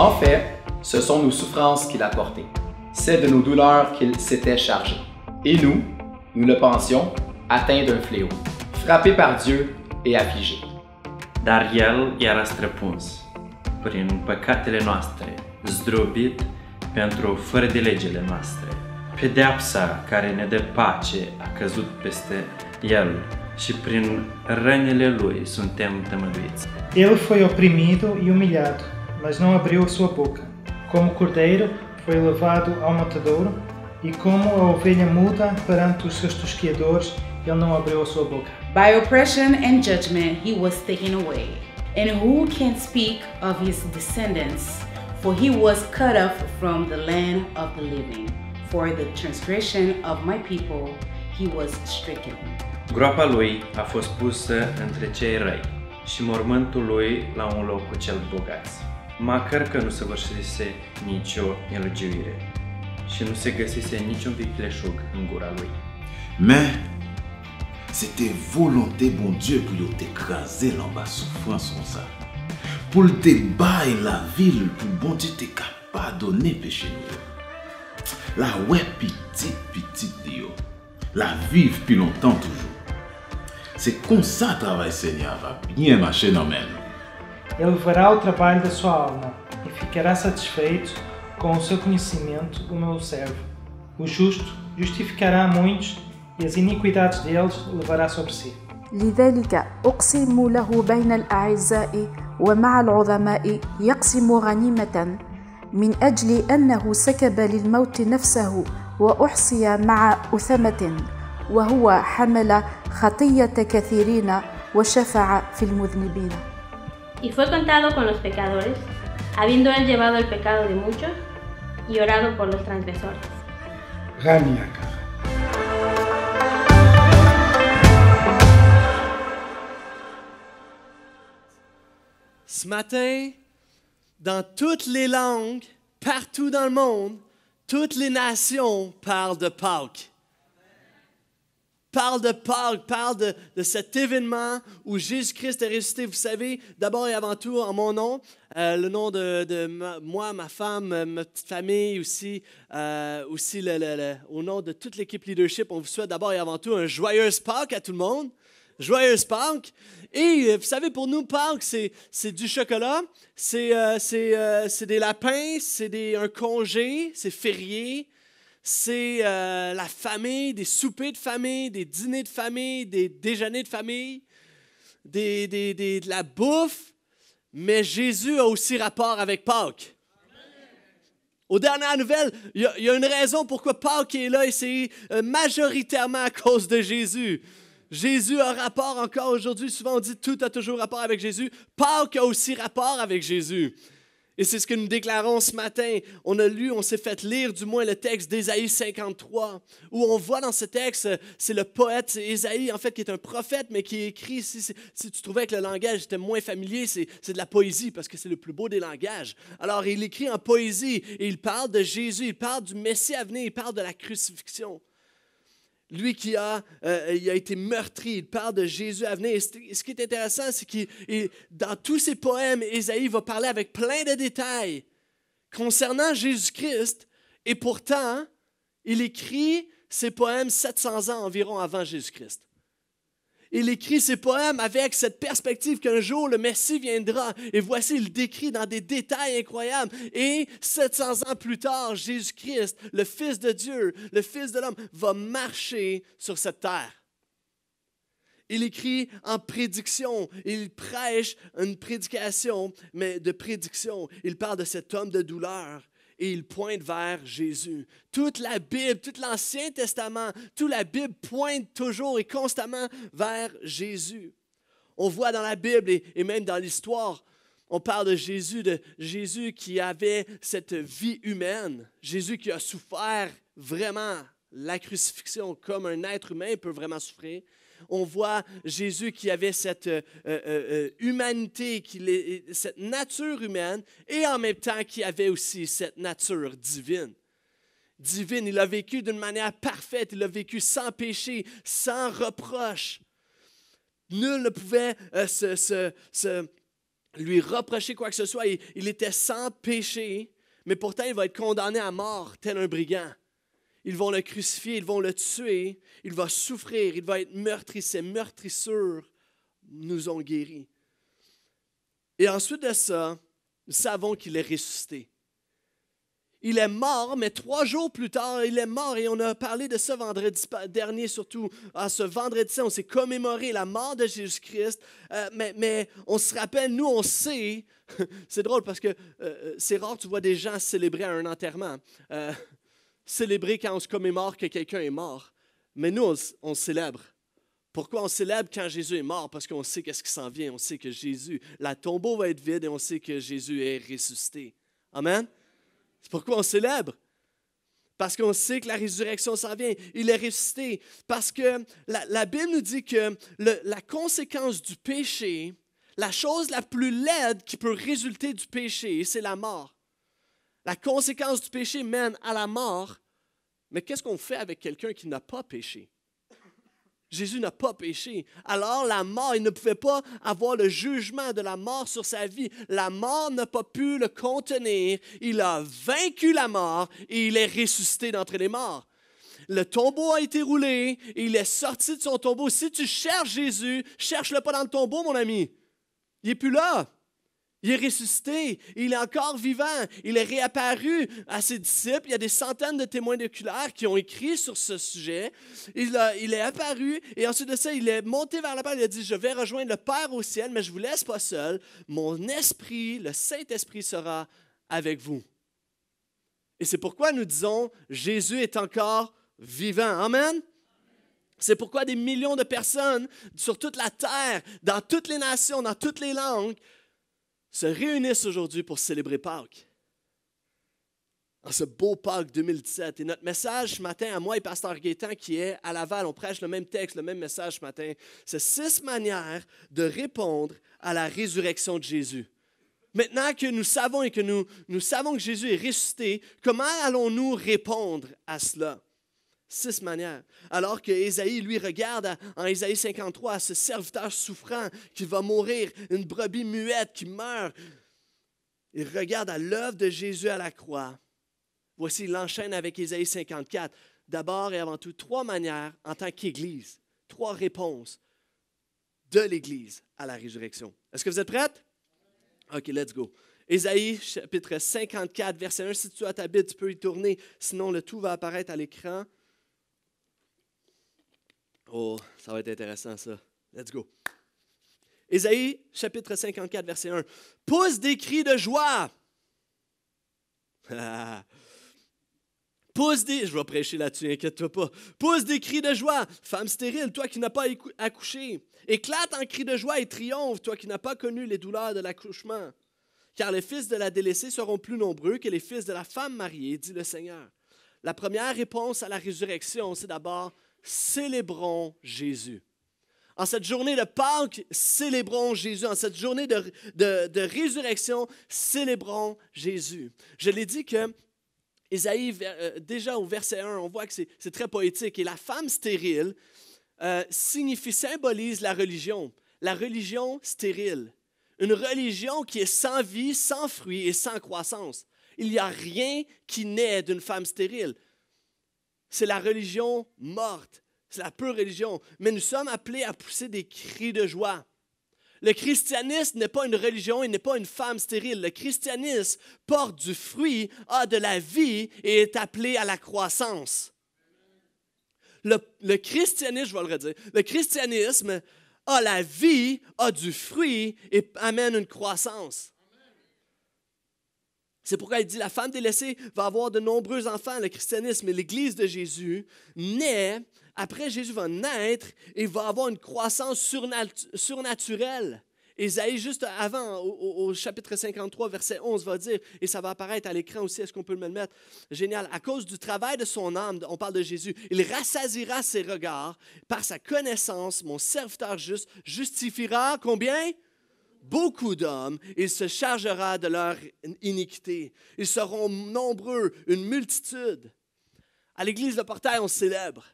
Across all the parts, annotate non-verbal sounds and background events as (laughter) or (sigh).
En fait, ce sont nos souffrances qu'il a portées. C'est de nos douleurs qu'il s'était chargé. Et nous, nous le pensions, atteints d'un fléau, frappé par Dieu et affligé. Dar El i-a răstrăpuns prin păcatele noastre, zdrobit pentru fără de legile noastre. Pedeapsa care ne dă pace a căzut peste El și prin rănile Lui suntem tămăduiți. Ele foi oprimido e humilhado, mas não abriu a sua boca. Como cordeiro, foi levado ao matadouro, e como a ovelha muda perante os seus tosquiadores, ele não abriu a sua boca. By oppression and judgment he was taken away. And who can speak of his descendants? For he was cut off from the land of the living. For the transgression of my people he was stricken. Groapa Lui a fost pusă între cei răi și mormântul Lui la un loc cu cel bogați. Măcar că nu săvârșise nicio nelegiuire și nu se găsise niciun vicleșug în gura Lui. Mais c'était volonté bon Dieu pour yo t'écraser l'en bas souffrance comme ça. Pour le débat la ville, pour bon Dieu t'es capable péché nous. La ouais petite, petite yo. La vivre plus longtemps toujours. C'est comme ça travail Seigneur va bien marcher dans même. Ele verá o trabalho da sua alma e ficará satisfeito com o seu conhecimento, o meu servo. O justo justificará muitos e as iniquidades deles levará sobre si. لذلك أقسم له بين الأعزاء ومع العظماء يقسم غنيمة من أجل أنه سكب للموت نفسه وأحصي مع أثمة وهو حمل خطية كثيرين وشفع في المذنبين y fue contado con los pecadores, habiendo él llevado el pecado de muchos y orado por los transgresores. Raniaka. Ce matin, dans toutes les langues, partout dans le monde, toutes les nations parlent de Pâques. Parle de Pâques, parle de, de cet événement où Jésus-Christ est ressuscité. Vous savez, d'abord et avant tout, en mon nom, euh, le nom de, moi, ma femme, ma petite famille aussi, euh, aussi le- au nom de toute l'équipe leadership, on vous souhaite d'abord et avant tout un joyeux Pâques à tout le monde. Joyeuse Pâques. Et euh, vous savez, pour nous, Pâques, c'est, du chocolat, c'est, des lapins, c'est un congé, c'est férié, c'est euh, la famille, des soupers de famille, des dîners de famille, des déjeuners de famille, des, des- des- de la bouffe. Mais Jésus a aussi rapport avec Pâques. Aux dernières nouvelles, il y, y a une raison pourquoi Pâques est là et c'est euh, majoritairement à cause de Jésus. Jésus a rapport encore aujourd'hui. Souvent on dit tout a toujours rapport avec Jésus. Pâques a aussi rapport avec Jésus. Et c'est ce que nous déclarons ce matin. On a lu, on s'est fait lire du moins le texte d'Ésaïe 53, où on voit dans ce texte, c'est le poète, c'est Ésaïe en fait, qui est un prophète, mais qui écrit, si, si- tu trouvais que le langage était moins familier, c'est de la poésie, parce que c'est le plus beau des langages. Alors il écrit en poésie, et il parle de Jésus, il parle du Messie à venir, il parle de la crucifixion. Lui qui a, euh, a été meurtri, il parle de Jésus à venir. Ce qui est intéressant, c'est que dans tous ses poèmes, Ésaïe va parler avec plein de détails concernant Jésus-Christ. Et pourtant, il écrit ses poèmes 700 ans environ avant Jésus-Christ. Il écrit ses poèmes avec cette perspective qu'un jour le Messie viendra. Et voici, il décrit dans des détails incroyables. Et 700 ans plus tard, Jésus-Christ, le Fils de Dieu, le Fils de l'homme, va marcher sur cette terre. Il écrit en prédiction, il prêche une prédication, mais de prédiction. Il parle de cet homme de douleur et il pointe vers Jésus. Toute la Bible, tout l'Ancien Testament, toute la Bible pointe toujours et constamment vers Jésus. On voit dans la Bible et, et même dans l'histoire, on parle de Jésus, de Jésus qui avait cette vie humaine, Jésus qui a souffert vraiment la crucifixion comme un être humain peut vraiment souffrir. On voit Jésus qui avait cette euh, euh, euh, humanité, cette nature humaine, et en même temps qui avait aussi cette nature divine. Divine, il a vécu d'une manière parfaite, il a vécu sans péché, sans reproche. Nul ne pouvait se, lui reprocher quoi que ce soit. Il était sans péché, mais pourtant il va être condamné à mort, tel un brigand. Ils vont le crucifier, ils vont le tuer, il va souffrir, il va être meurtri. Ces meurtrissures nous ont guéris. Et ensuite de ça, nous savons qu'il est ressuscité. Il est mort, mais trois jours plus tard, il est mort et on a parlé de ça vendredi dernier surtout. Ah, ce vendredi, on s'est commémoré la mort de Jésus-Christ, euh, mais, mais, on se rappelle, nous, on sait, (laughs) c'est drôle parce que euh, euh, c'est rare, tu vois des gens célébrer un enterrement, célébrer quand on se commémore que quelqu'un est mort. Mais nous, on, célèbre. Pourquoi on célèbre quand Jésus est mort? Parce qu'on sait qu'est-ce qui s'en vient. On sait que Jésus, la tombeau va être vide et on sait que Jésus est ressuscité. Amen? C'est pourquoi on célèbre. Parce qu'on sait que la résurrection s'en vient. Il est ressuscité. Parce que la, Bible nous dit que la conséquence du péché, la chose la plus laide qui peut résulter du péché, c'est la mort. La conséquence du péché mène à la mort. Mais qu'est-ce qu'on fait avec quelqu'un qui n'a pas péché? Jésus n'a pas péché. Alors la mort, il ne pouvait pas avoir le jugement de la mort sur sa vie. La mort n'a pas pu le contenir. Il a vaincu la mort et il est ressuscité d'entre les morts. Le tombeau a été roulé et il est sorti de son tombeau. Si tu cherches Jésus, cherche-le pas dans le tombeau, mon ami. Il n'est plus là. Il est ressuscité, il est encore vivant, il est réapparu à ses disciples. Il y a des centaines de témoins oculaires qui ont écrit sur ce sujet. Il, il, est apparu et ensuite de ça, il est monté vers la Père. Il a dit Je vais rejoindre le Père au ciel, mais je ne vous laisse pas seul. Mon esprit, le Saint-Esprit, sera avec vous. Et c'est pourquoi nous disons Jésus est encore vivant. Amen. C'est pourquoi des millions de personnes sur toute la terre, dans toutes les nations, dans toutes les langues, se réunissent aujourd'hui pour célébrer Pâques. En ce beau Pâques 2017. Et notre message ce matin à moi et Pasteur Gaétan qui est à Laval, on prêche le même texte, le même message ce matin, c'est six manières de répondre à la résurrection de Jésus. Maintenant que nous savons et que nous, nous savons que Jésus est ressuscité, comment allons-nous répondre à cela? Six manières. Alors que Ésaïe, lui, regarde en Ésaïe 53 à ce serviteur souffrant qui va mourir, une brebis muette qui meurt. Il regarde à l'œuvre de Jésus à la croix. Voici, il enchaîne avec Ésaïe 54. D'abord et avant tout, trois manières en tant qu'Église, trois réponses de l'Église à la résurrection. Est-ce que vous êtes prêtes? OK, let's go. Ésaïe chapitre 54, verset 1. Si tu as ta Bible, tu peux y tourner, sinon le tout va apparaître à l'écran. Oh, ça va être intéressant ça. Let's go. Ésaïe, chapitre 54, verset 1. Pousse des cris de joie. (laughs) Pousse des. Je vais prêcher là-dessus, inquiète-toi pas. Pousse des cris de joie. Femme stérile, toi qui n'as pas accouché. Éclate en cris de joie et triomphe, toi qui n'as pas connu les douleurs de l'accouchement. Car les fils de la délaissée seront plus nombreux que les fils de la femme mariée, dit le Seigneur. La première réponse à la résurrection, c'est d'abord célébrons Jésus. En cette journée de Pâques, célébrons Jésus. En cette journée de, résurrection, célébrons Jésus. Je l'ai dit que Isaïe, euh, déjà au verset 1, on voit que c'est très poétique. Et la femme stérile euh, signifie, symbolise la religion. La religion stérile. Une religion qui est sans vie, sans fruit et sans croissance. Il n'y a rien qui naît d'une femme stérile c'est la religion morte, c'est la pure religion. Mais nous sommes appelés à pousser des cris de joie. Le christianisme n'est pas une religion, il n'est pas une femme stérile. Le christianisme porte du fruit, a de la vie et est appelé à la croissance. Le, christianisme, je vais le redire, le christianisme a la vie, a du fruit et amène une croissance. C'est pourquoi il dit la femme délaissée va avoir de nombreux enfants. Le christianisme et l'Église de Jésus naît. Après, Jésus va naître et va avoir une croissance surnaturelle. Isaïe, juste avant, au, chapitre 53, verset 11, va dire, et ça va apparaître à l'écran aussi, est-ce qu'on peut le mettre? Génial. À cause du travail de son âme, on parle de Jésus, il rassasira ses regards. Par sa connaissance, mon serviteur juste justifiera combien? Beaucoup d'hommes, il se chargera de leur iniquité. Ils seront nombreux, une multitude. À l'église de Portail, on célèbre.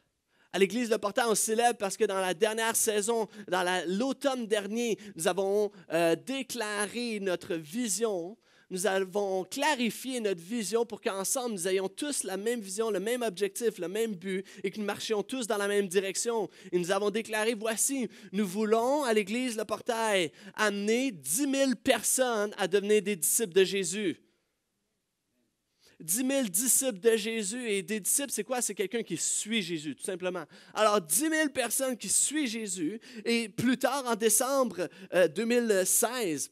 À l'église Le Portail, on célèbre parce que dans la dernière saison, dans la- l'automne dernier, nous avons euh, déclaré notre vision. Nous avons clarifié notre vision pour qu'ensemble, nous ayons tous la même vision, le même objectif, le même but et que nous marchions tous dans la même direction. Et nous avons déclaré, voici, nous voulons à l'église Le Portail amener 10 000 personnes à devenir des disciples de Jésus. 10 000 disciples de Jésus. Et des disciples, c'est quoi? C'est quelqu'un qui suit Jésus, tout simplement. Alors, 10 000 personnes qui suivent Jésus. Et plus tard, en décembre euh, 2016,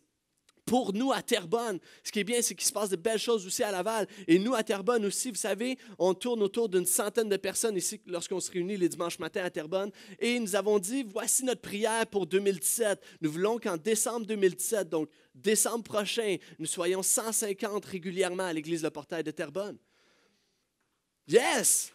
pour nous à Terrebonne, ce qui est bien, c'est qu'il se passe de belles choses aussi à Laval. Et nous à Terrebonne aussi, vous savez, on tourne autour d'une centaine de personnes ici lorsqu'on se réunit les dimanches matins à Terrebonne. Et nous avons dit, voici notre prière pour 2017. Nous voulons qu'en décembre 2017, donc décembre prochain, nous soyons 150 régulièrement à l'église Le Portail de Terrebonne. Yes!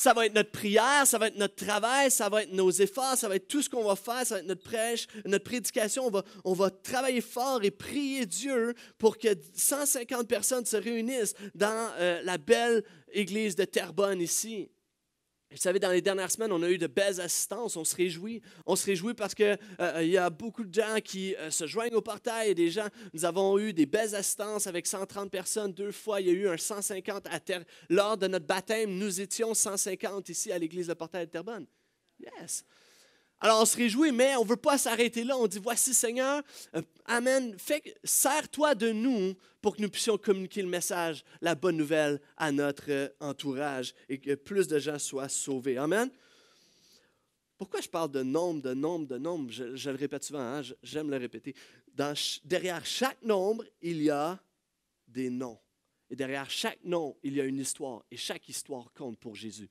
Ça va être notre prière, ça va être notre travail, ça va être nos efforts, ça va être tout ce qu'on va faire, ça va être notre prêche, notre prédication. On va, on va travailler fort et prier Dieu pour que 150 personnes se réunissent dans euh, la belle église de Terrebonne ici. Vous savez, dans les dernières semaines, on a eu de belles assistances. On se réjouit. On se réjouit parce qu'il euh, y a beaucoup de gens qui euh, se joignent au portail. Des gens, nous avons eu des belles assistances avec 130 personnes. Deux fois, il y a eu un 150 à terre. Lors de notre baptême, nous étions 150 ici à l'église de Portail de Terrebonne. Yes. Alors, on se réjouit, mais on ne veut pas s'arrêter là. On dit, voici Seigneur, euh, Amen, sers-toi de nous pour que nous puissions communiquer le message, la bonne nouvelle à notre euh, entourage et que plus de gens soient sauvés. Amen. Pourquoi je parle de nombre, de nombre, de nombre? Je, le répète souvent, hein, j'aime le répéter. Derrière chaque nombre, il y a des noms. Et derrière chaque nom, il y a une histoire. Et chaque histoire compte pour Jésus.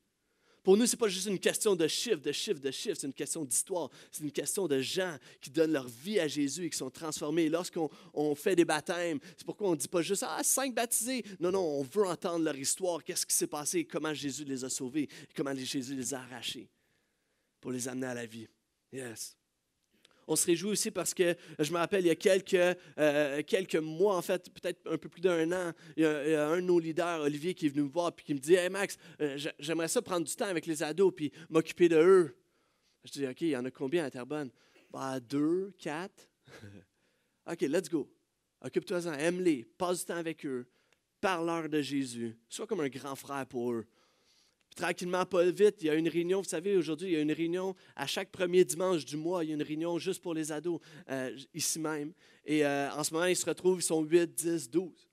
Pour nous, ce n'est pas juste une question de chiffres, de chiffres, de chiffres, c'est une question d'histoire. C'est une question de gens qui donnent leur vie à Jésus et qui sont transformés. Lorsqu'on on fait des baptêmes, c'est pourquoi on ne dit pas juste Ah, cinq baptisés. Non, non, on veut entendre leur histoire, qu'est-ce qui s'est passé, comment Jésus les a sauvés, comment Jésus les a arrachés pour les amener à la vie? Yes. On se réjouit aussi parce que je me rappelle, il y a quelques, euh, mois, en fait, peut-être un peu plus d'un an, il y, a, un de nos leaders, Olivier, qui est venu me voir et qui me dit Hey Max, euh, j'a- j'aimerais ça prendre du temps avec les ados puis m'occuper de eux. Je dis OK, il y en a combien à Terrebonne? Bah, Deux, quatre. (laughs) OK, let's go. Occupe-toi-en, aime-les, passe du temps avec eux, parle-leur de Jésus, sois comme un grand frère pour eux. Puis tranquillement, pas vite, il y a une réunion, vous savez, aujourd'hui, il y a une réunion à chaque premier dimanche du mois, il y a une réunion juste pour les ados, euh, ici même. Et euh, en ce moment, ils se retrouvent, ils sont 8, 10, 12.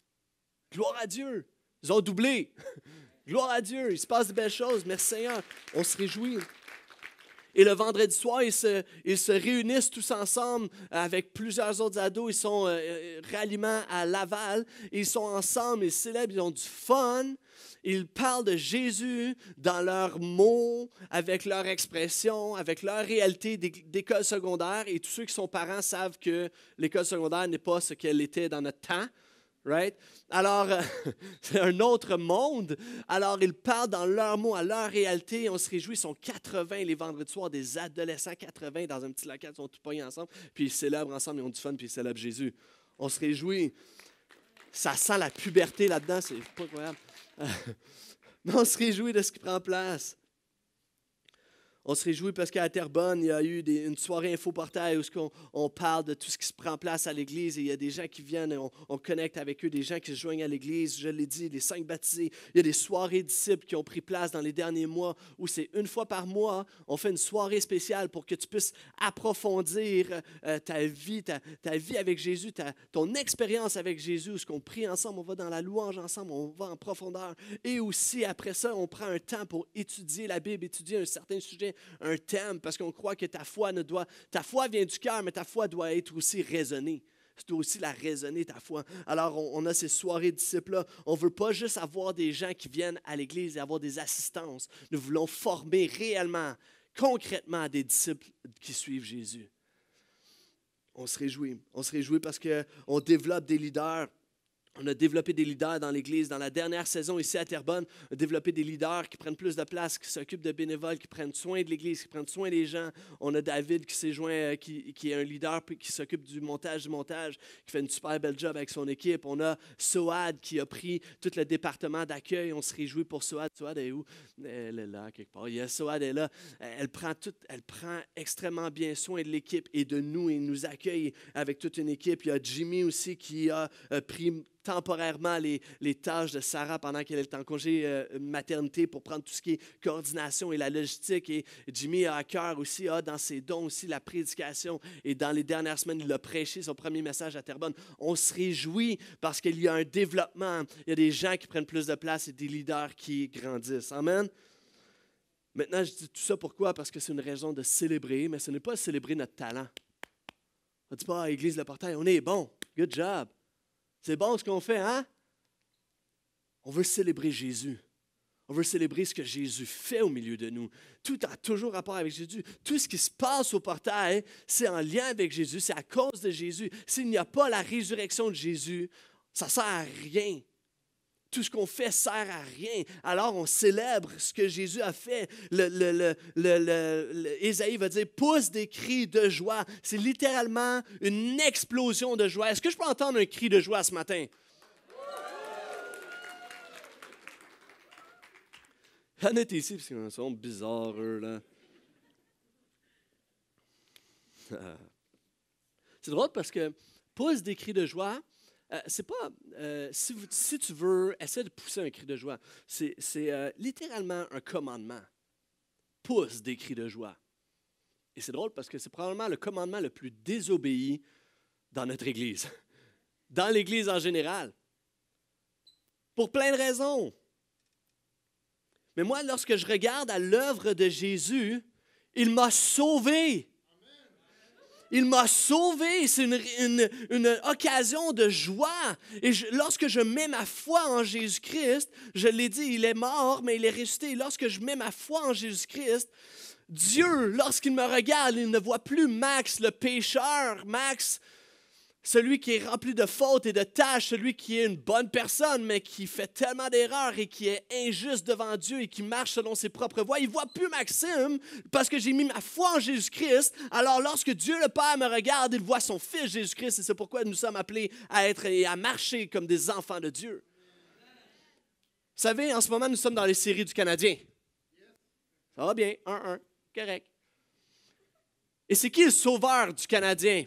Gloire à Dieu! Ils ont doublé! (laughs) Gloire à Dieu! Il se passe de belles choses. Merci Seigneur. On se réjouit. Et le vendredi soir, ils se, ils se réunissent tous ensemble avec plusieurs autres ados. Ils sont euh, euh, ralliements à Laval. Ils sont ensemble, ils célèbrent, ils ont du fun. Ils parlent de Jésus dans leurs mots, avec leur expression, avec leur réalité d'é- d'école secondaire. Et tous ceux qui sont parents savent que l'école secondaire n'est pas ce qu'elle était dans notre temps. Right? Alors, (laughs) c'est un autre monde. Alors, ils parlent dans leurs mots, à leur réalité. On se réjouit. Ils sont 80 les vendredis soirs, des adolescents 80 dans un petit local. Ils sont tous pognés ensemble. Puis ils célèbrent ensemble, ils ont du fun, puis ils célèbrent Jésus. On se réjouit. Ça sent la puberté là-dedans. C'est pas incroyable. (laughs) Mais on se réjouit de ce qui prend place. On se réjouit parce qu'à Terrebonne, il y a eu des- une soirée infoportail où on, parle de tout ce qui se prend place à l'Église et il y a des gens qui viennent et on, on connecte avec eux, des gens qui se joignent à l'Église. Je l'ai dit, les cinq baptisés. Il y a des soirées disciples qui ont pris place dans les derniers mois où c'est une fois par mois, on fait une soirée spéciale pour que tu puisses approfondir euh, ta vie, ta, ta vie avec Jésus, ta- ton expérience avec Jésus, où ce qu'on prie ensemble, on va dans la louange ensemble, on va en profondeur. Et aussi, après ça, on prend un temps pour étudier la Bible, étudier un certain sujet, un thème, parce qu'on croit que ta foi ne doit, ta foi vient du cœur, mais ta foi doit être aussi raisonnée. Dois aussi la raisonner, ta foi. Alors, on, on a ces soirées disciples-là. On ne veut pas juste avoir des gens qui viennent à l'Église et avoir des assistances. Nous voulons former réellement, concrètement, des disciples qui suivent Jésus. On se réjouit. On se réjouit parce qu'on développe des leaders On a développé des leaders dans l'Église. Dans la dernière saison ici à Terrebonne, on a développé des leaders qui prennent plus de place, qui s'occupent de bénévoles, qui prennent soin de l'Église, qui prennent soin des gens. On a David qui s'est joint, euh, qui, est un leader qui s'occupe du montage du montage, qui fait une super belle job avec son équipe. On a Soad qui a pris tout le département d'accueil. On se réjouit pour Soad. Soad est où? Elle est là, quelque part. Soad est là. Elle prend, tout, elle prend extrêmement bien soin de l'équipe et de nous et nous accueille avec toute une équipe. Il y a Jimmy aussi qui a pris temporairement les, tâches de Sarah pendant qu'elle est en congé euh, maternité pour prendre tout ce qui est coordination et la logistique. Et Jimmy a à cœur aussi, dans ses dons aussi la prédication. Et dans les dernières semaines, il a prêché son premier message à Terrebonne. On se réjouit parce qu'il y a un développement. Il y a des gens qui prennent plus de place et des leaders qui grandissent. Amen. Maintenant, je dis tout ça pourquoi? Parce que c'est une raison de célébrer, mais ce n'est pas célébrer notre talent. On ne dit pas à l'Église le portail, on est bon, good job. C'est bon ce qu'on fait, hein? On veut célébrer Jésus. On veut célébrer ce que Jésus fait au milieu de nous. Tout a toujours rapport avec Jésus. Tout ce qui se passe au portail, c'est en lien avec Jésus, c'est à cause de Jésus. S'il n'y a pas la résurrection de Jésus, ça ne sert à rien. Tout ce qu'on fait sert à rien. Alors on célèbre ce que Jésus a fait. Le, le, va dire pousse des cris de joie. C'est littéralement une explosion de joie. Est-ce que je peux entendre un cri de joie ce matin? On est ici parce qu'ils sont bizarres, eux, là. C'est drôle parce que pousse des cris de joie, euh, c'est pas. Euh, si, tu veux, essaie de pousser un cri de joie. C'est euh, littéralement un commandement. Pousse des cris de joie. Et c'est drôle parce que c'est probablement le commandement le plus désobéi dans notre Église, (laughs) dans l'Église en général. Pour plein de raisons. Mais moi, lorsque je regarde à l'œuvre de Jésus, il m'a sauvé. Il m'a sauvé. C'est une, occasion de joie. Et lorsque je mets ma foi en Jésus-Christ, je l'ai dit, il est mort, mais il est ressuscité. Lorsque je mets ma foi en Jésus-Christ, Dieu, lorsqu'il me regarde, il ne voit plus Max, le pécheur, Max, celui qui est rempli de fautes et de tâches, celui qui est une bonne personne, mais qui fait tellement d'erreurs et qui est injuste devant Dieu et qui marche selon ses propres voies. Il voit plus Maxime parce que j'ai mis ma foi en Jésus-Christ. Alors lorsque Dieu le Père me regarde, il voit son Fils Jésus-Christ et c'est pourquoi nous sommes appelés à être et à marcher comme des enfants de Dieu. Vous savez, en ce moment, nous sommes dans les séries du Canadien. Ça va bien, 1-1, correct. Et c'est qui le sauveur du Canadien?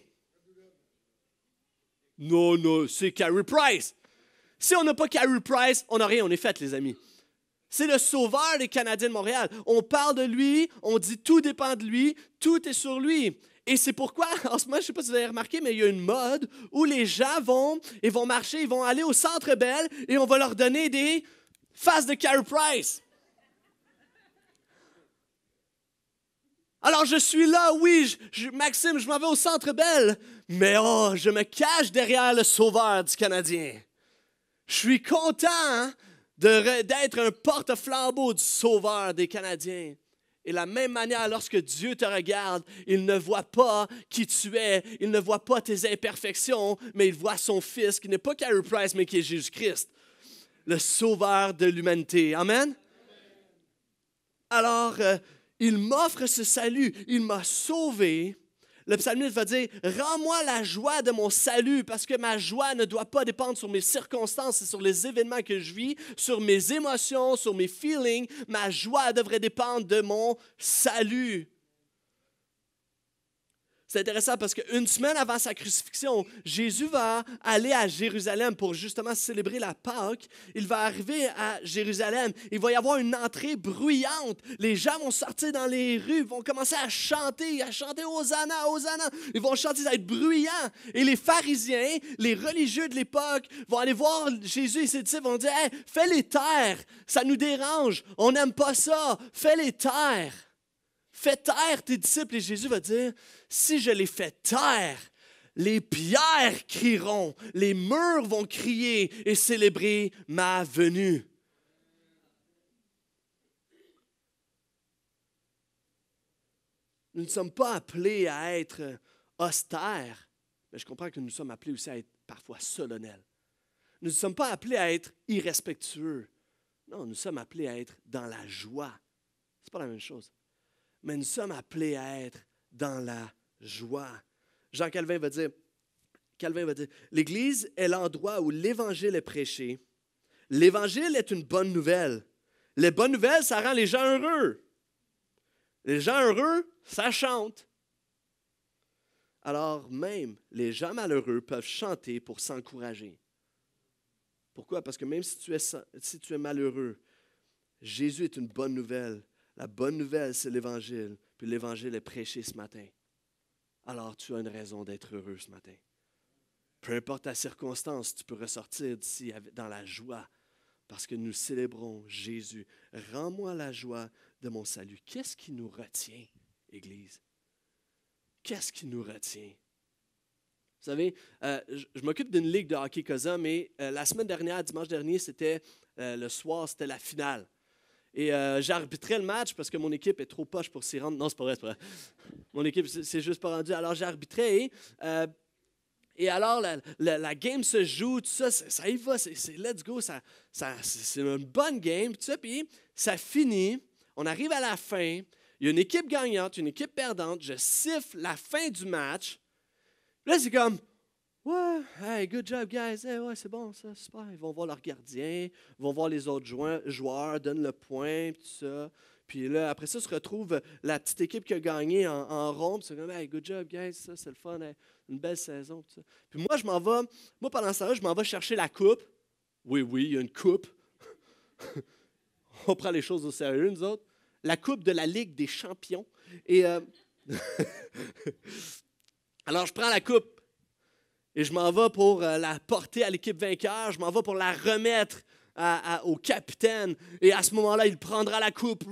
Non, non, c'est Carey Price. Si on n'a pas Carey Price, on n'a rien, on est fait, les amis. C'est le sauveur des Canadiens de Montréal. On parle de lui, on dit tout dépend de lui, tout est sur lui. Et c'est pourquoi, (laughs) en ce moment, je ne sais pas si vous avez remarqué, mais il y a une mode où les gens vont et vont marcher, ils vont aller au Centre Bell et on va leur donner des faces de Carey Price. Alors je suis là, oui, Maxime, je m'en vais au Centre Bell, mais oh, je me cache derrière le sauveur du Canadien. Je suis content hein, d'être un porte-flambeau du sauveur des Canadiens. Et la même manière, lorsque Dieu te regarde, il ne voit pas qui tu es, il ne voit pas tes imperfections, mais il voit son Fils, qui n'est pas Carey Price, mais qui est Jésus-Christ, le sauveur de l'humanité. Amen? Alors, euh, il m'offre ce salut, il m'a sauvé. Le psalmiste va dire, rends-moi la joie de mon salut, parce que ma joie ne doit pas dépendre sur mes circonstances et sur les événements que je vis, sur mes émotions, sur mes feelings. Ma joie devrait dépendre de mon salut. C'est intéressant parce qu'une semaine avant sa crucifixion, Jésus va aller à Jérusalem pour justement célébrer la Pâque. Il va arriver à Jérusalem. Il va y avoir une entrée bruyante. Les gens vont sortir dans les rues, vont commencer à chanter, à chanter Hosanna, Hosanna. Ils vont chanter, ça va être bruyant. Et les pharisiens, les religieux de l'époque, vont aller voir Jésus et ses disciples, vont dire Fais-les taire, ça nous dérange, on n'aime pas ça, fais-les taire. Fais taire tes disciples. Et Jésus va dire, si je les fais taire, les pierres crieront, les murs vont crier et célébrer ma venue. Nous ne sommes pas appelés à être austères, mais je comprends que nous sommes appelés aussi à être parfois solennels. Nous ne sommes pas appelés à être irrespectueux. Non, nous sommes appelés à être dans la joie. Ce n'est pas la même chose. Mais nous sommes appelés à être dans la joie. Jean Calvin va dire, Calvin va dire, l'Église est l'endroit où l'Évangile est prêché. L'Évangile est une bonne nouvelle. Les bonnes nouvelles, ça rend les gens heureux. Les gens heureux, ça chante. Alors même les gens malheureux peuvent chanter pour s'encourager. Pourquoi? Parce que même si tu, es, si tu es malheureux, Jésus est une bonne nouvelle. La bonne nouvelle, c'est l'Évangile. Puis l'Évangile est prêché ce matin. Alors tu as une raison d'être heureux ce matin. Peu importe ta circonstance, tu peux ressortir d'ici dans la joie parce que nous célébrons Jésus. Rends-moi la joie de mon salut. Qu'est-ce qui nous retient, Église? Qu'est-ce qui nous retient? Vous savez, euh, je, m'occupe d'une ligue de hockey COSA, mais euh, la semaine dernière, dimanche dernier, c'était euh, le soir, c'était la finale. Et j'arbitrais le match parce que mon équipe est trop poche pour s'y rendre. Non, c'est pas vrai, c'est pas vrai. Mon équipe, c'est juste pas rendu. Alors j'arbitrais et et alors, la, game se joue, tout ça, ça, y va, c'est let's go, ça, c'est une bonne game, tout ça, puis ça finit, on arrive à la fin, il y a une équipe gagnante, une équipe perdante, je siffle la fin du match. Là, c'est comme, ouais, hey, good job, guys, ouais, c'est bon, ça, super. Ils vont voir leur gardien, ils vont voir les autres joueurs, donnent le point, tout ça. Puis là, après ça, se retrouve la petite équipe qui a gagné en, en rond. C'est comme, hey, good job, guys, ça, c'est le fun, une belle saison. Puis moi, je m'en vais, moi, pendant temps-là, je m'en vais chercher la coupe. Oui, oui, il y a une coupe. (laughs) On prend les choses au sérieux, nous autres. La coupe de la Ligue des champions. Et euh, (laughs) alors, je prends la coupe et je m'en vais pour euh, la porter à l'équipe vainqueur. Je m'en vais pour la remettre au capitaine. Et à ce moment-là, il prendra la coupe.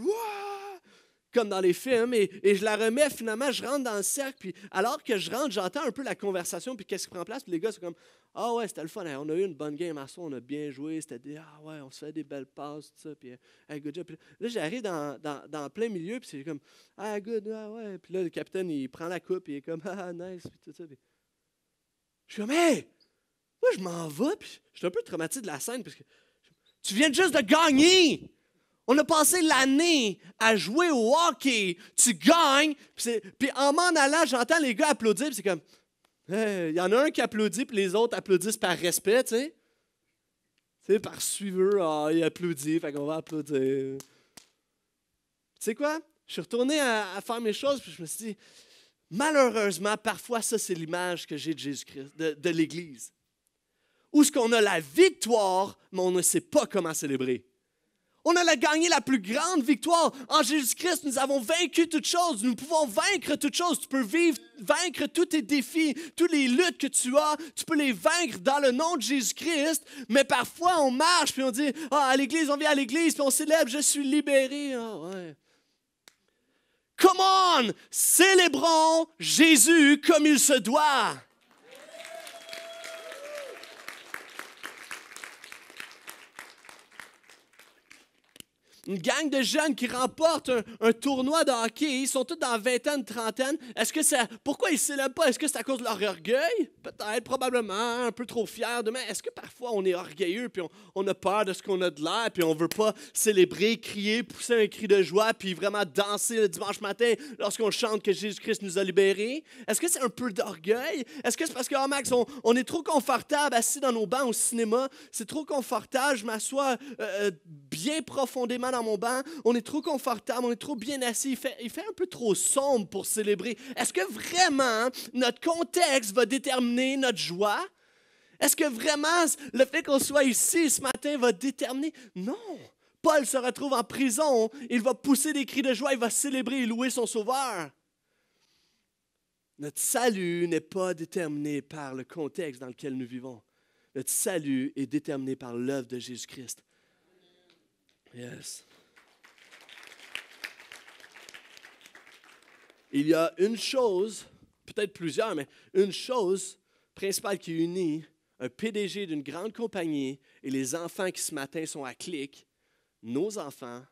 Comme dans les films. Et, je la remets, finalement, je rentre dans le cercle. Puis alors que je rentre, j'entends un peu la conversation. Puis qu'est-ce qui prend place? Puis les gars, c'est comme Ah ouais, c'était le fun. on a eu une bonne game à ça. On a bien joué. C'était des Ah ouais, on se fait des belles passes. Tout ça. Puis hey, good job. Puis là, j'arrive dans, dans, plein milieu. Puis c'est comme Ah, good. Ah ouais. Puis là, le capitaine, il prend la coupe. Puis il est comme Ah, nice. Puis tout ça. Je suis comme Hey! Moi, je m'en vais. Puis je suis un peu traumatisé de la scène. Parce que tu viens juste de gagner. On a passé l'année à jouer au hockey. Tu gagnes. Puis en m'en allant, j'entends les gars applaudir. c'est comme, il y en a un qui applaudit, puis les autres applaudissent par respect, tu sais. Tu sais, par suiveur, ah, il applaudit, fait qu'on va applaudir. Tu sais quoi? Je suis retourné à, faire mes choses, puis je me suis dit, malheureusement, parfois, ça, c'est l'image que j'ai de Jésus-Christ, de, l'Église où ce qu'on a la victoire, mais on ne sait pas comment célébrer. On a gagné la plus grande victoire. En Jésus-Christ, nous avons vaincu toutes choses. Nous pouvons vaincre toutes choses. Tu peux vivre, vaincre tous tes défis, toutes les luttes que tu as. Tu peux les vaincre dans le nom de Jésus-Christ. Mais parfois, on marche puis on dit Ah, à l'église, on vient à l'église puis on célèbre, je suis libéré. Ah. Come on! Célébrons Jésus comme il se doit. Une gang de jeunes qui remportent un, tournoi de hockey. Ils sont tous dans vingtaine, trentaine. Est-ce que ça, pourquoi ils ne célèbrent pas? Est-ce que c'est à cause de leur orgueil? Peut-être, probablement, un peu trop fiers de Est-ce que parfois on est orgueilleux puis on, a peur de ce qu'on a de l'air puis on veut pas célébrer, crier, pousser un cri de joie puis vraiment danser le dimanche matin lorsqu'on chante que Jésus-Christ nous a libérés? Est-ce que c'est un peu d'orgueil? Est-ce que c'est parce que, oh Max, on, est trop confortable assis dans nos bancs au cinéma? C'est trop confortable, je m'assois euh, euh, bien profondément dans mon banc, on est trop confortable, on est trop bien assis, il fait, il fait un peu trop sombre pour célébrer. Est-ce que vraiment notre contexte va déterminer notre joie? Est-ce que vraiment le fait qu'on soit ici ce matin va déterminer? Non. Paul se retrouve en prison, il va pousser des cris de joie, il va célébrer et louer son Sauveur. Notre salut n'est pas déterminé par le contexte dans lequel nous vivons. Notre salut est déterminé par l'œuvre de Jésus-Christ. Yes. il y a une chose, peut-être plusieurs, mais une chose principale qui unit un PDG d'une grande compagnie et les enfants qui ce matin sont à clic, nos enfants,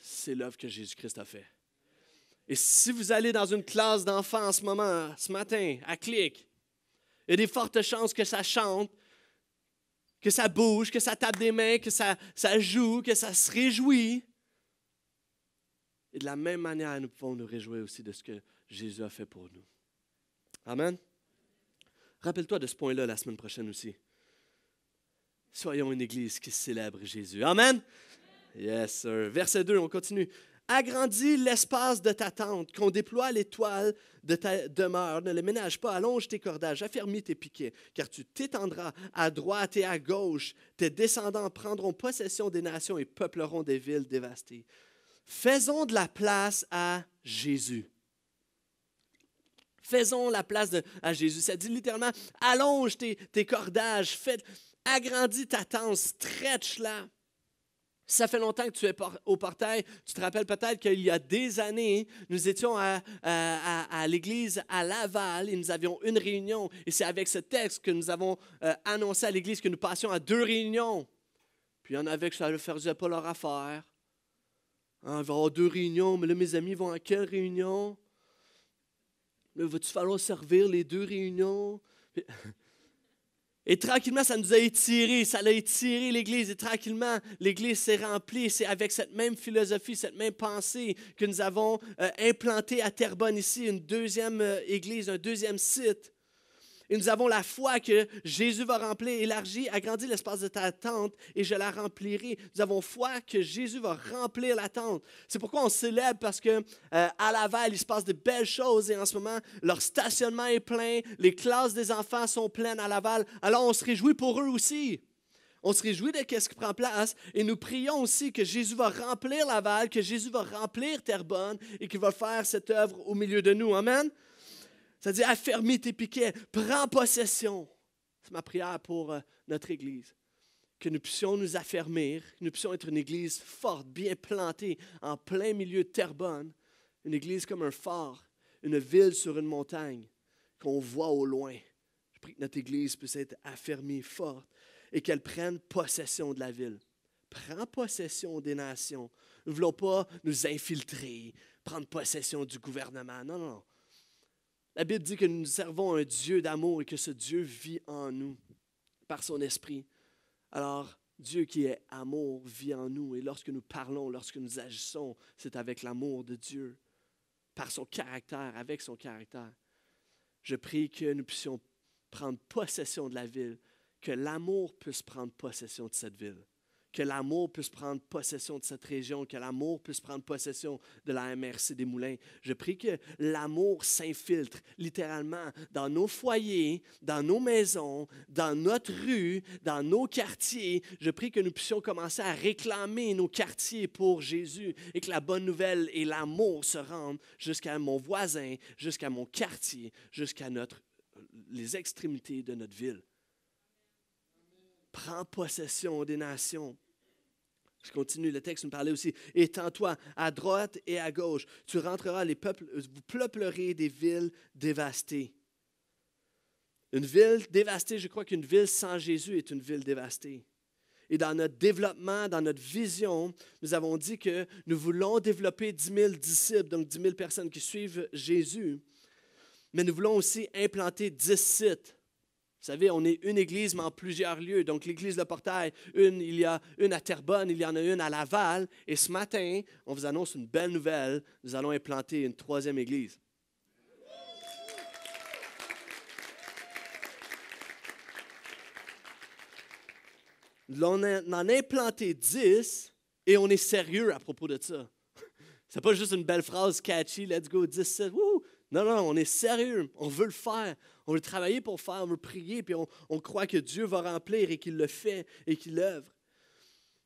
c'est l'œuvre que Jésus-Christ a fait. Et si vous allez dans une classe d'enfants en ce moment, ce matin, à clic, il y a des fortes chances que ça chante que ça bouge, que ça tape des mains, que ça, joue, que ça se réjouit. Et de la même manière, nous pouvons nous réjouir aussi de ce que Jésus a fait pour nous. Amen. Rappelle-toi de ce point-là la semaine prochaine aussi. Soyons une église qui célèbre Jésus. Amen. Yes, sir. Verset 2, on continue. Agrandis l'espace de ta tente, qu'on déploie l'étoile de ta demeure. Ne les ménage pas, allonge tes cordages, affermis tes piquets, car tu t'étendras à droite et à gauche. Tes descendants prendront possession des nations et peupleront des villes dévastées. Faisons de la place à Jésus. Faisons la place à Jésus. Ça dit littéralement, allonge tes, cordages, agrandis ta tente, stretch-la. Ça fait longtemps que tu es au portail. Tu te rappelles peut-être qu'il y a des années, nous étions à, l'église à Laval et nous avions une réunion. Et c'est avec ce texte que nous avons euh, annoncé à l'église que nous passions à deux réunions. Puis il y en avait que ça ne faisait pas leur affaire. Hein, il va y avoir deux réunions, mais là, mes amis vont à quelle réunion? Mais va-tu falloir servir les deux réunions? Et tranquillement, ça nous a étiré, ça a étiré l'Église. Et tranquillement, l'Église s'est remplie. C'est avec cette même philosophie, cette même pensée que nous avons euh, implanté à Terrebonne ici une deuxième euh, Église, un deuxième site. Et nous avons la foi que Jésus va remplir, élargir, agrandir l'espace de ta tente et je la remplirai. Nous avons foi que Jésus va remplir la tente. C'est pourquoi on célèbre parce que euh, à Laval, il se passe de belles choses et en ce moment, leur stationnement est plein, les classes des enfants sont pleines à Laval. Alors on se réjouit pour eux aussi. On se réjouit de ce qui prend place et nous prions aussi que Jésus va remplir Laval, que Jésus va remplir Terrebonne et qu'il va faire cette œuvre au milieu de nous. Amen. C'est-à-dire, affermis tes piquets, prends possession. C'est ma prière pour euh, notre Église. Que nous puissions nous affermir, que nous puissions être une Église forte, bien plantée, en plein milieu de terre bonne, une Église comme un phare, une ville sur une montagne qu'on voit au loin. Je prie que notre Église puisse être affermie, forte, et qu'elle prenne possession de la ville. Prends possession des nations. Nous ne voulons pas nous infiltrer, prendre possession du gouvernement. Non, non, non. La Bible dit que nous servons un Dieu d'amour et que ce Dieu vit en nous par son esprit. Alors, Dieu qui est amour vit en nous et lorsque nous parlons, lorsque nous agissons, c'est avec l'amour de Dieu, par son caractère, avec son caractère. Je prie que nous puissions prendre possession de la ville, que l'amour puisse prendre possession de cette ville que l'amour puisse prendre possession de cette région, que l'amour puisse prendre possession de la MRC des Moulins. Je prie que l'amour s'infiltre littéralement dans nos foyers, dans nos maisons, dans notre rue, dans nos quartiers. Je prie que nous puissions commencer à réclamer nos quartiers pour Jésus et que la bonne nouvelle et l'amour se rendent jusqu'à mon voisin, jusqu'à mon quartier, jusqu'à les extrémités de notre ville. Prends possession des nations. Je continue, le texte nous parlait aussi. Étends-toi à droite et à gauche. Tu rentreras, les peuples, vous peuplerez des villes dévastées. Une ville dévastée, je crois qu'une ville sans Jésus est une ville dévastée. Et dans notre développement, dans notre vision, nous avons dit que nous voulons développer 10 000 disciples, donc 10 000 personnes qui suivent Jésus. Mais nous voulons aussi implanter 10 sites savez, on est une église, mais en plusieurs lieux. Donc, l'église de Portail, une, il y a une à Terrebonne, il y en a une à Laval. Et ce matin, on vous annonce une belle nouvelle. Nous allons implanter une troisième église. On en a implanté dix et on est sérieux à propos de ça. (laughs) C'est pas juste une belle phrase catchy, let's go, 10, Non, non, on est sérieux. On veut le faire. On veut travailler pour faire, on veut prier, puis on, croit que Dieu va remplir et qu'il le fait et qu'il œuvre.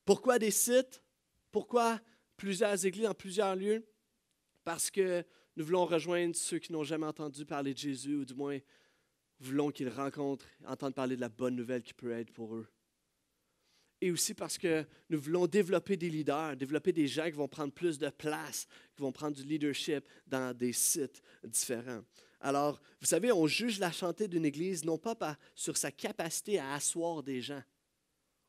Pourquoi des sites? Pourquoi plusieurs églises en plusieurs lieux? Parce que nous voulons rejoindre ceux qui n'ont jamais entendu parler de Jésus, ou du moins voulons qu'ils rencontrent, entendent parler de la bonne nouvelle qui peut être pour eux. Et aussi parce que nous voulons développer des leaders, développer des gens qui vont prendre plus de place, qui vont prendre du leadership dans des sites différents. Alors, vous savez, on juge la santé d'une Église non pas sur sa capacité à asseoir des gens.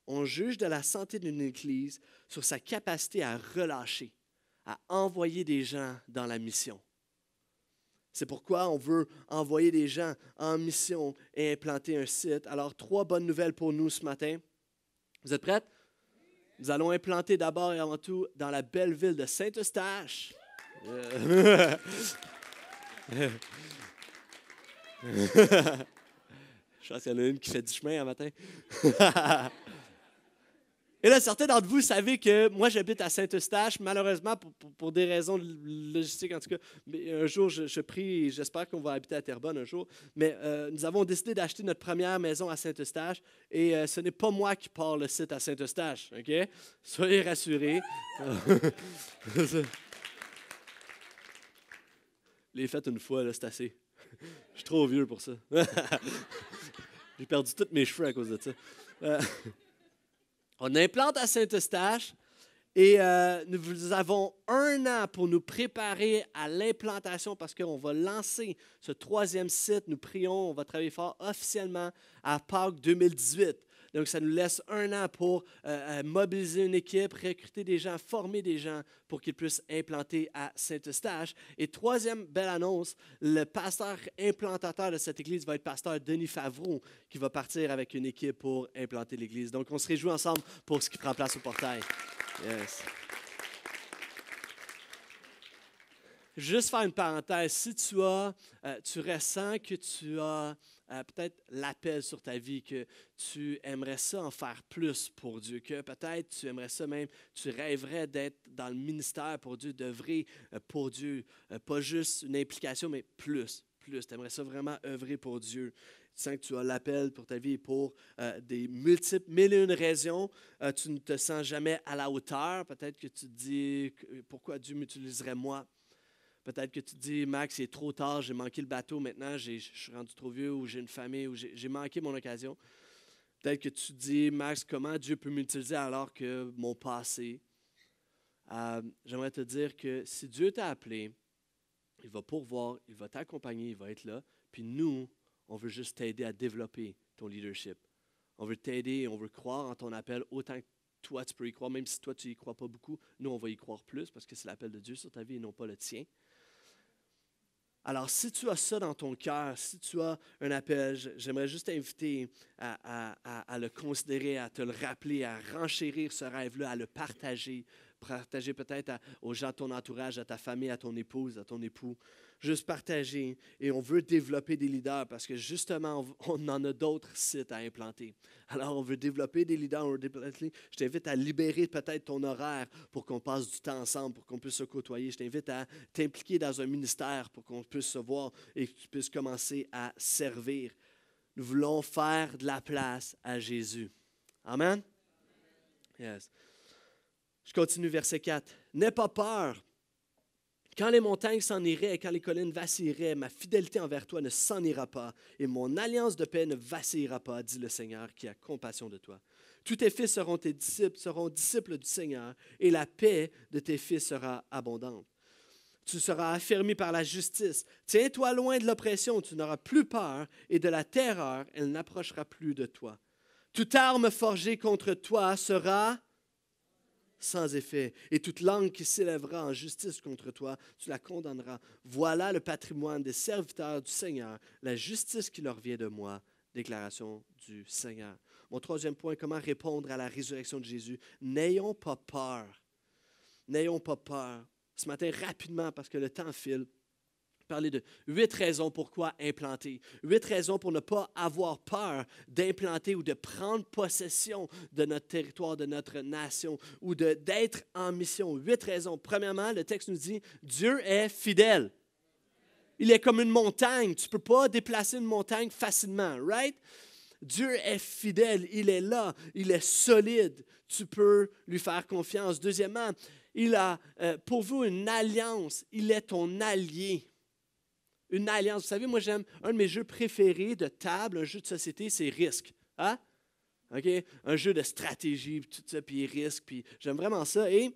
On juge de la santé d'une Église sur sa capacité à relâcher, à envoyer des gens dans la mission. C'est pourquoi on veut envoyer des gens en mission et implanter un site. Alors, trois bonnes nouvelles pour nous ce matin. Vous êtes prêtes? Nous allons implanter d'abord et avant tout dans la belle ville de Saint-Eustache. Euh, (laughs) Je pense qu'il y en a une qui fait du chemin un matin. (laughs) Et là, certains d'entre vous savez que moi, j'habite à Saint-Eustache. Malheureusement, pour, des raisons logistiques, en tout cas, mais un jour, je, prie et j'espère qu'on va habiter à Terrebonne un jour. Mais euh, nous avons décidé d'acheter notre première maison à Saint-Eustache. Et euh, ce n'est pas moi qui pars le site à Saint-Eustache. OK? Soyez rassurés. (laughs) Les faites une fois, là, c'est assez. Je suis trop vieux pour ça. (laughs) J'ai perdu tous mes cheveux à cause de ça. On implante à Saint-Eustache et euh, nous avons un an pour nous préparer à l'implantation parce qu'on va lancer ce troisième site. Nous prions, on va travailler fort officiellement à Pâques 2018. Donc, ça nous laisse un an pour euh, euh, mobiliser une équipe, recruter des gens, former des gens pour qu'ils puissent implanter à Saint-Eustache. Et troisième belle annonce, le pasteur implantateur de cette église va être pasteur Denis Favreau, qui va partir avec une équipe pour implanter l'église. Donc, on se réjouit ensemble pour ce qui prend place au portail. Yes. Juste faire une parenthèse, si tu as, euh, tu ressens que tu as euh, peut-être l'appel sur ta vie, que tu aimerais ça en faire plus pour Dieu, que peut-être tu aimerais ça même, tu rêverais d'être dans le ministère pour Dieu, d'œuvrer euh, pour Dieu, euh, pas juste une implication, mais plus, plus. Tu aimerais ça vraiment œuvrer pour Dieu. Tu sens que tu as l'appel pour ta vie pour des multiples, mille et une raisons. Tu ne te sens jamais à la hauteur. Peut-être que tu te dis, pourquoi Dieu m'utiliserait moi? Peut-être que tu te dis, Max, c'est trop tard, j'ai manqué le bateau maintenant, je suis rendu trop vieux ou j'ai une famille ou j'ai manqué mon occasion. Peut-être que tu te dis, Max, comment Dieu peut m'utiliser alors que mon passé. Euh, J'aimerais te dire que si Dieu t'a appelé, il va pourvoir, il va t'accompagner, il va être là. Puis nous, on veut juste t'aider à développer ton leadership. On veut t'aider, on veut croire en ton appel autant que toi tu peux y croire, même si toi tu y crois pas beaucoup. Nous, on va y croire plus parce que c'est l'appel de Dieu sur ta vie et non pas le tien. Alors, si tu as ça dans ton cœur, si tu as un appel, j'aimerais juste t'inviter à le considérer, à te le rappeler, à renchérir ce rêve-là, à le partager. Partager peut-être aux gens de ton entourage, à ta famille, à ton épouse, à ton époux. Juste partager. Et on veut développer des leaders parce que justement, on, en a d'autres sites à implanter. Alors, on veut développer des leaders. Je t'invite à libérer peut-être ton horaire pour qu'on passe du temps ensemble, pour qu'on puisse se côtoyer. Je t'invite à t'impliquer dans un ministère pour qu'on puisse se voir et que tu puisses commencer à servir. Nous voulons faire de la place à Jésus. Amen? Yes. Je continue verset 4. N'aie pas peur. Quand les montagnes s'en iraient quand les collines vacilleraient, ma fidélité envers toi ne s'en ira pas et mon alliance de paix ne vacillera pas, dit le Seigneur qui a compassion de toi. Tous tes fils seront tes disciples, seront disciples du Seigneur et la paix de tes fils sera abondante. Tu seras affermi par la justice. Tiens-toi loin de l'oppression, tu n'auras plus peur et de la terreur, elle n'approchera plus de toi. Toute arme forgée contre toi sera sans effet, et toute langue qui s'élèvera en justice contre toi, tu la condamneras. Voilà le patrimoine des serviteurs du Seigneur, la justice qui leur vient de moi. Déclaration du Seigneur. Mon troisième point, comment répondre à la résurrection de Jésus? N'ayons pas peur. N'ayons pas peur. Ce matin, rapidement, parce que le temps file, parler de huit raisons pourquoi implanter. Huit raisons pour ne pas avoir peur d'implanter ou de prendre possession de notre territoire, de notre nation ou d'être en mission. Huit raisons. Premièrement, le texte nous dit, Dieu est fidèle. Il est comme une montagne. Tu ne peux pas déplacer une montagne facilement, right? Dieu est fidèle, il est là, il est solide. Tu peux lui faire confiance. Deuxièmement, il a euh, pour vous une alliance. Il est ton allié. Une alliance. Vous savez, moi, j'aime un de mes jeux préférés de table, un jeu de société, c'est Risque. Hein? Un jeu de stratégie, puis tout ça, puis Risque, puis j'aime vraiment ça. Et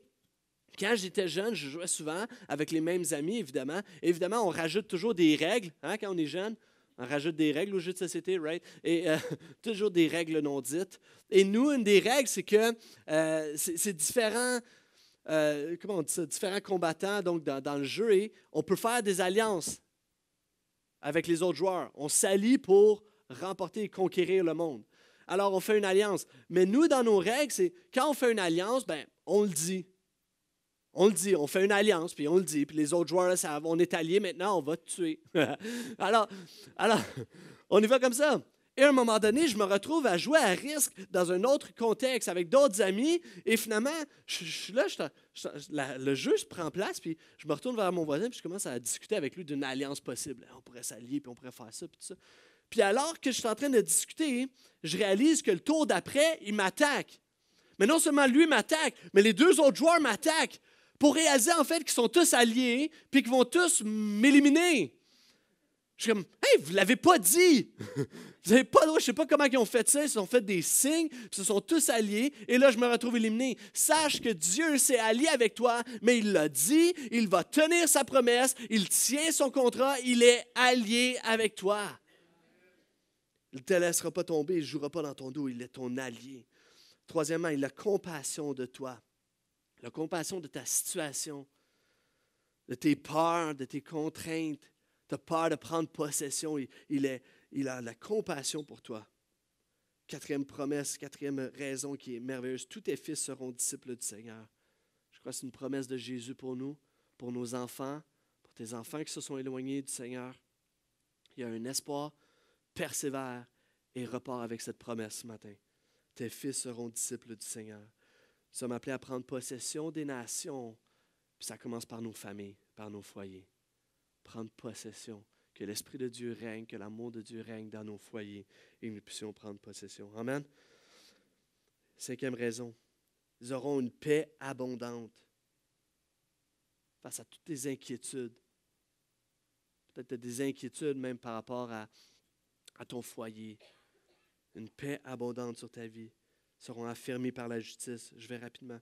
quand j'étais jeune, je jouais souvent avec les mêmes amis, évidemment. Évidemment, on rajoute toujours des règles hein, quand on est jeune. On rajoute des règles au jeu de société, right? Et euh, (laughs) toujours des règles non dites. Et nous, une des règles, c'est que euh, c'est différents, euh, comment différents combattants donc dans, dans le jeu et on peut faire des alliances avec les autres joueurs. On s'allie pour remporter et conquérir le monde. alors on fait une alliance. Mais nous, dans nos règles, c'est quand on fait une alliance, ben, on le dit. On le dit, on fait une alliance, puis on le dit, puis les autres joueurs savent. On est alliés maintenant, on va te tuer. (laughs) alors, alors, (laughs) on y va comme ça. Et à un moment donné, je me retrouve à jouer à risque dans un autre contexte avec d'autres amis. Et finalement, je, suis là, le jeu se prend place, puis je me retourne vers mon voisin, puis je commence à discuter avec lui d'une alliance possible. On pourrait s'allier, puis on pourrait faire ça, puis tout ça. Puis alors que je suis en train de discuter, je réalise que le tour d'après, il m'attaque. Mais non seulement lui m'attaque, mais les deux autres joueurs m'attaquent pour réaliser en fait qu'ils sont tous alliés, puis qu'ils vont tous m'éliminer. Je suis comme, hey, vous l'avez pas dit! (laughs) Vous n'avez pas Je ne sais pas comment ils ont fait ça. Ils ont fait des signes, puis ils se sont tous alliés, et là, je me retrouve éliminé. Sache que Dieu s'est allié avec toi, mais il l'a dit, il va tenir sa promesse, il tient son contrat, il est allié avec toi. Il ne te laissera pas tomber, il ne jouera pas dans ton dos, il est ton allié. Troisièmement, il a compassion de toi. Il a compassion de ta situation, de tes peurs, de tes contraintes as peur de prendre possession. Il, il a la compassion pour toi. Quatrième promesse, quatrième raison qui est merveilleuse. Tous tes fils seront disciples du Seigneur. Je crois que c'est une promesse de Jésus pour nous, pour nos enfants, pour tes enfants qui se sont éloignés du Seigneur. Il y a un espoir, persévère et repart avec cette promesse ce matin. Tes fils seront disciples du Seigneur. Nous sommes appelés à prendre possession des nations, puis ça commence par nos familles, par nos foyers prendre possession, que l'Esprit de Dieu règne, que l'amour de Dieu règne dans nos foyers et nous puissions prendre possession. Amen. Cinquième raison, ils auront une paix abondante face à toutes tes inquiétudes. Peut-être des inquiétudes même par rapport à, à ton foyer. Une paix abondante sur ta vie. Ils seront affermis par la justice. Je vais rapidement.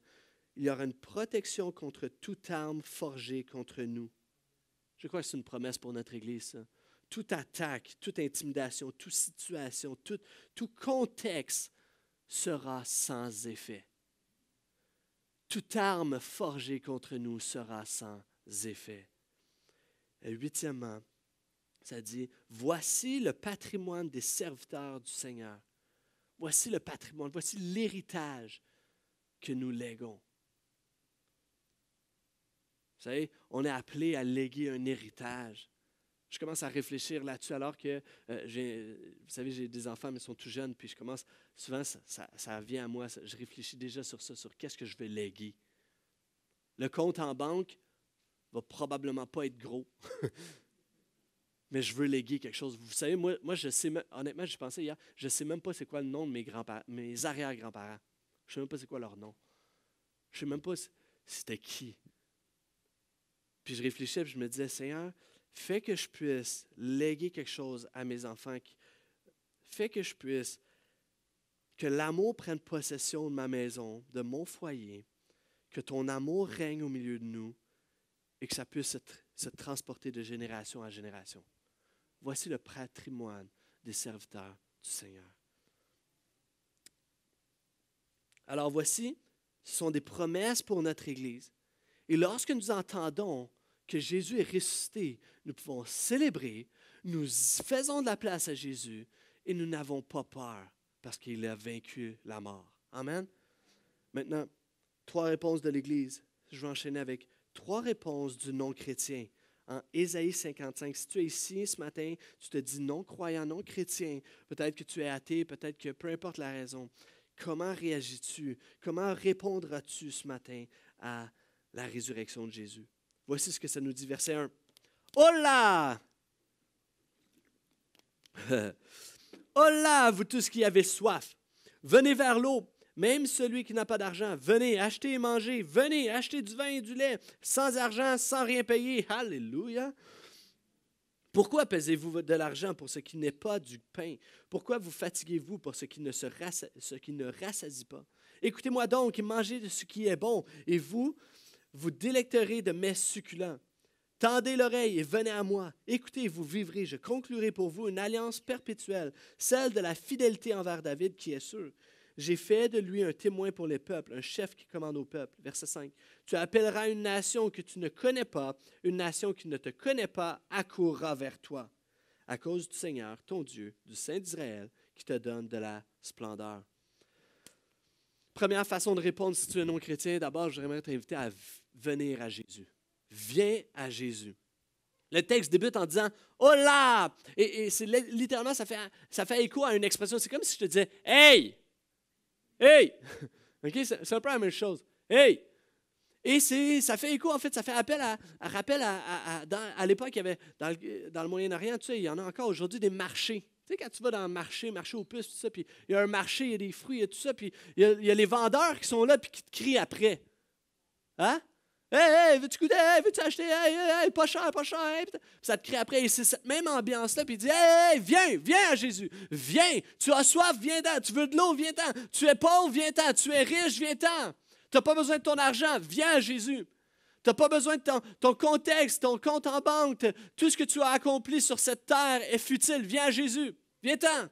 Il y aura une protection contre toute arme forgée contre nous. Je crois que c'est une promesse pour notre Église. Toute attaque, toute intimidation, toute situation, tout, contexte sera sans effet. Toute arme forgée contre nous sera sans effet. Et huitièmement, ça dit, voici le patrimoine des serviteurs du Seigneur. Voici le patrimoine, voici l'héritage que nous léguons. Vous savez, on est appelé à léguer un héritage. Je commence à réfléchir là-dessus alors que, euh, vous savez, j'ai des enfants, mais ils sont tout jeunes, puis je commence, souvent, ça, vient à moi, je réfléchis déjà sur ça, sur qu'est-ce que je vais léguer. Le compte en banque va probablement pas être gros, (laughs) mais je veux léguer quelque chose. Vous savez, moi, je sais, honnêtement, j'ai pensé hier, je sais même pas c'est quoi le nom de mes grands-parents, mes arrière-grands-parents. Je ne sais même pas c'est quoi leur nom. Je sais même pas c'était qui. Puis je réfléchissais, puis je me disais, Seigneur, fais que je puisse léguer quelque chose à mes enfants. Fais que je puisse, que l'amour prenne possession de ma maison, de mon foyer, que ton amour règne au milieu de nous et que ça puisse se, transporter de génération à génération. Voici le patrimoine des serviteurs du Seigneur. Alors voici, ce sont des promesses pour notre Église. Et lorsque nous entendons que Jésus est ressuscité, nous pouvons célébrer, nous faisons de la place à Jésus et nous n'avons pas peur parce qu'il a vaincu la mort. Amen. Maintenant, trois réponses de l'Église. Je vais enchaîner avec trois réponses du non-chrétien. En Ésaïe 55, si tu es ici ce matin, tu te dis non-croyant, non-chrétien, peut-être que tu es athée, peut-être que peu importe la raison, comment réagis-tu? Comment répondras-tu ce matin à la résurrection de Jésus? Voici ce que ça nous dit, verset 1. Hola! (laughs) Hola, vous tous qui avez soif. Venez vers l'eau, même celui qui n'a pas d'argent. Venez, acheter et manger. Venez, acheter du vin et du lait, sans argent, sans rien payer. Alléluia. Pourquoi pesez-vous de l'argent pour ce qui n'est pas du pain? Pourquoi vous fatiguez-vous pour ce qui ne, se ce qui ne rassasie pas? Écoutez-moi donc mangez de ce qui est bon, et vous, vous délecterez de mets succulents. Tendez l'oreille et venez à moi. Écoutez, vous vivrez. Je conclurai pour vous une alliance perpétuelle, celle de la fidélité envers David qui est sûre. J'ai fait de lui un témoin pour les peuples, un chef qui commande au peuple. Verset 5. Tu appelleras une nation que tu ne connais pas, une nation qui ne te connaît pas accourra vers toi. À cause du Seigneur, ton Dieu, du Saint d'Israël, qui te donne de la splendeur. Première façon de répondre si tu es non-chrétien, d'abord, j'aimerais t'inviter à venir à Jésus. Viens à Jésus. Le texte débute en disant Oh là Et, c'est littéralement, ça fait, ça fait écho à une expression. C'est comme si je te disais Hey Hey (laughs) C'est un peu la même chose. Hey Et ça fait écho, en fait, ça fait appel à, rappel à, à, l'époque, il y avait dans le, Moyen-Orient, tu sais, il y en a encore aujourd'hui des marchés. Tu sais, quand tu vas dans le marché, marché aux puces, tout ça, puis il y a un marché, il y a des fruits, il y a tout ça, puis il y a, il y a les vendeurs qui sont là, puis qui te crient après. Hein? Hey, hey, veux-tu goûter? Hey, veux-tu acheter? Hey, hey, pas cher, pas cher. ça te crie après. C'est cette même ambiance-là. Puis il dit Hey, viens, viens à Jésus. Viens. Tu as soif, viens-t'en. Tu veux de l'eau, viens-t'en. Tu es pauvre, viens-t'en. Tu es riche, viens-t'en. Tu n'as pas besoin de ton argent. Viens à Jésus. Tu n'as pas besoin de ton, ton, contexte, ton compte en banque. Tout ce que tu as accompli sur cette terre est futile. Viens à Jésus. Viens-t'en.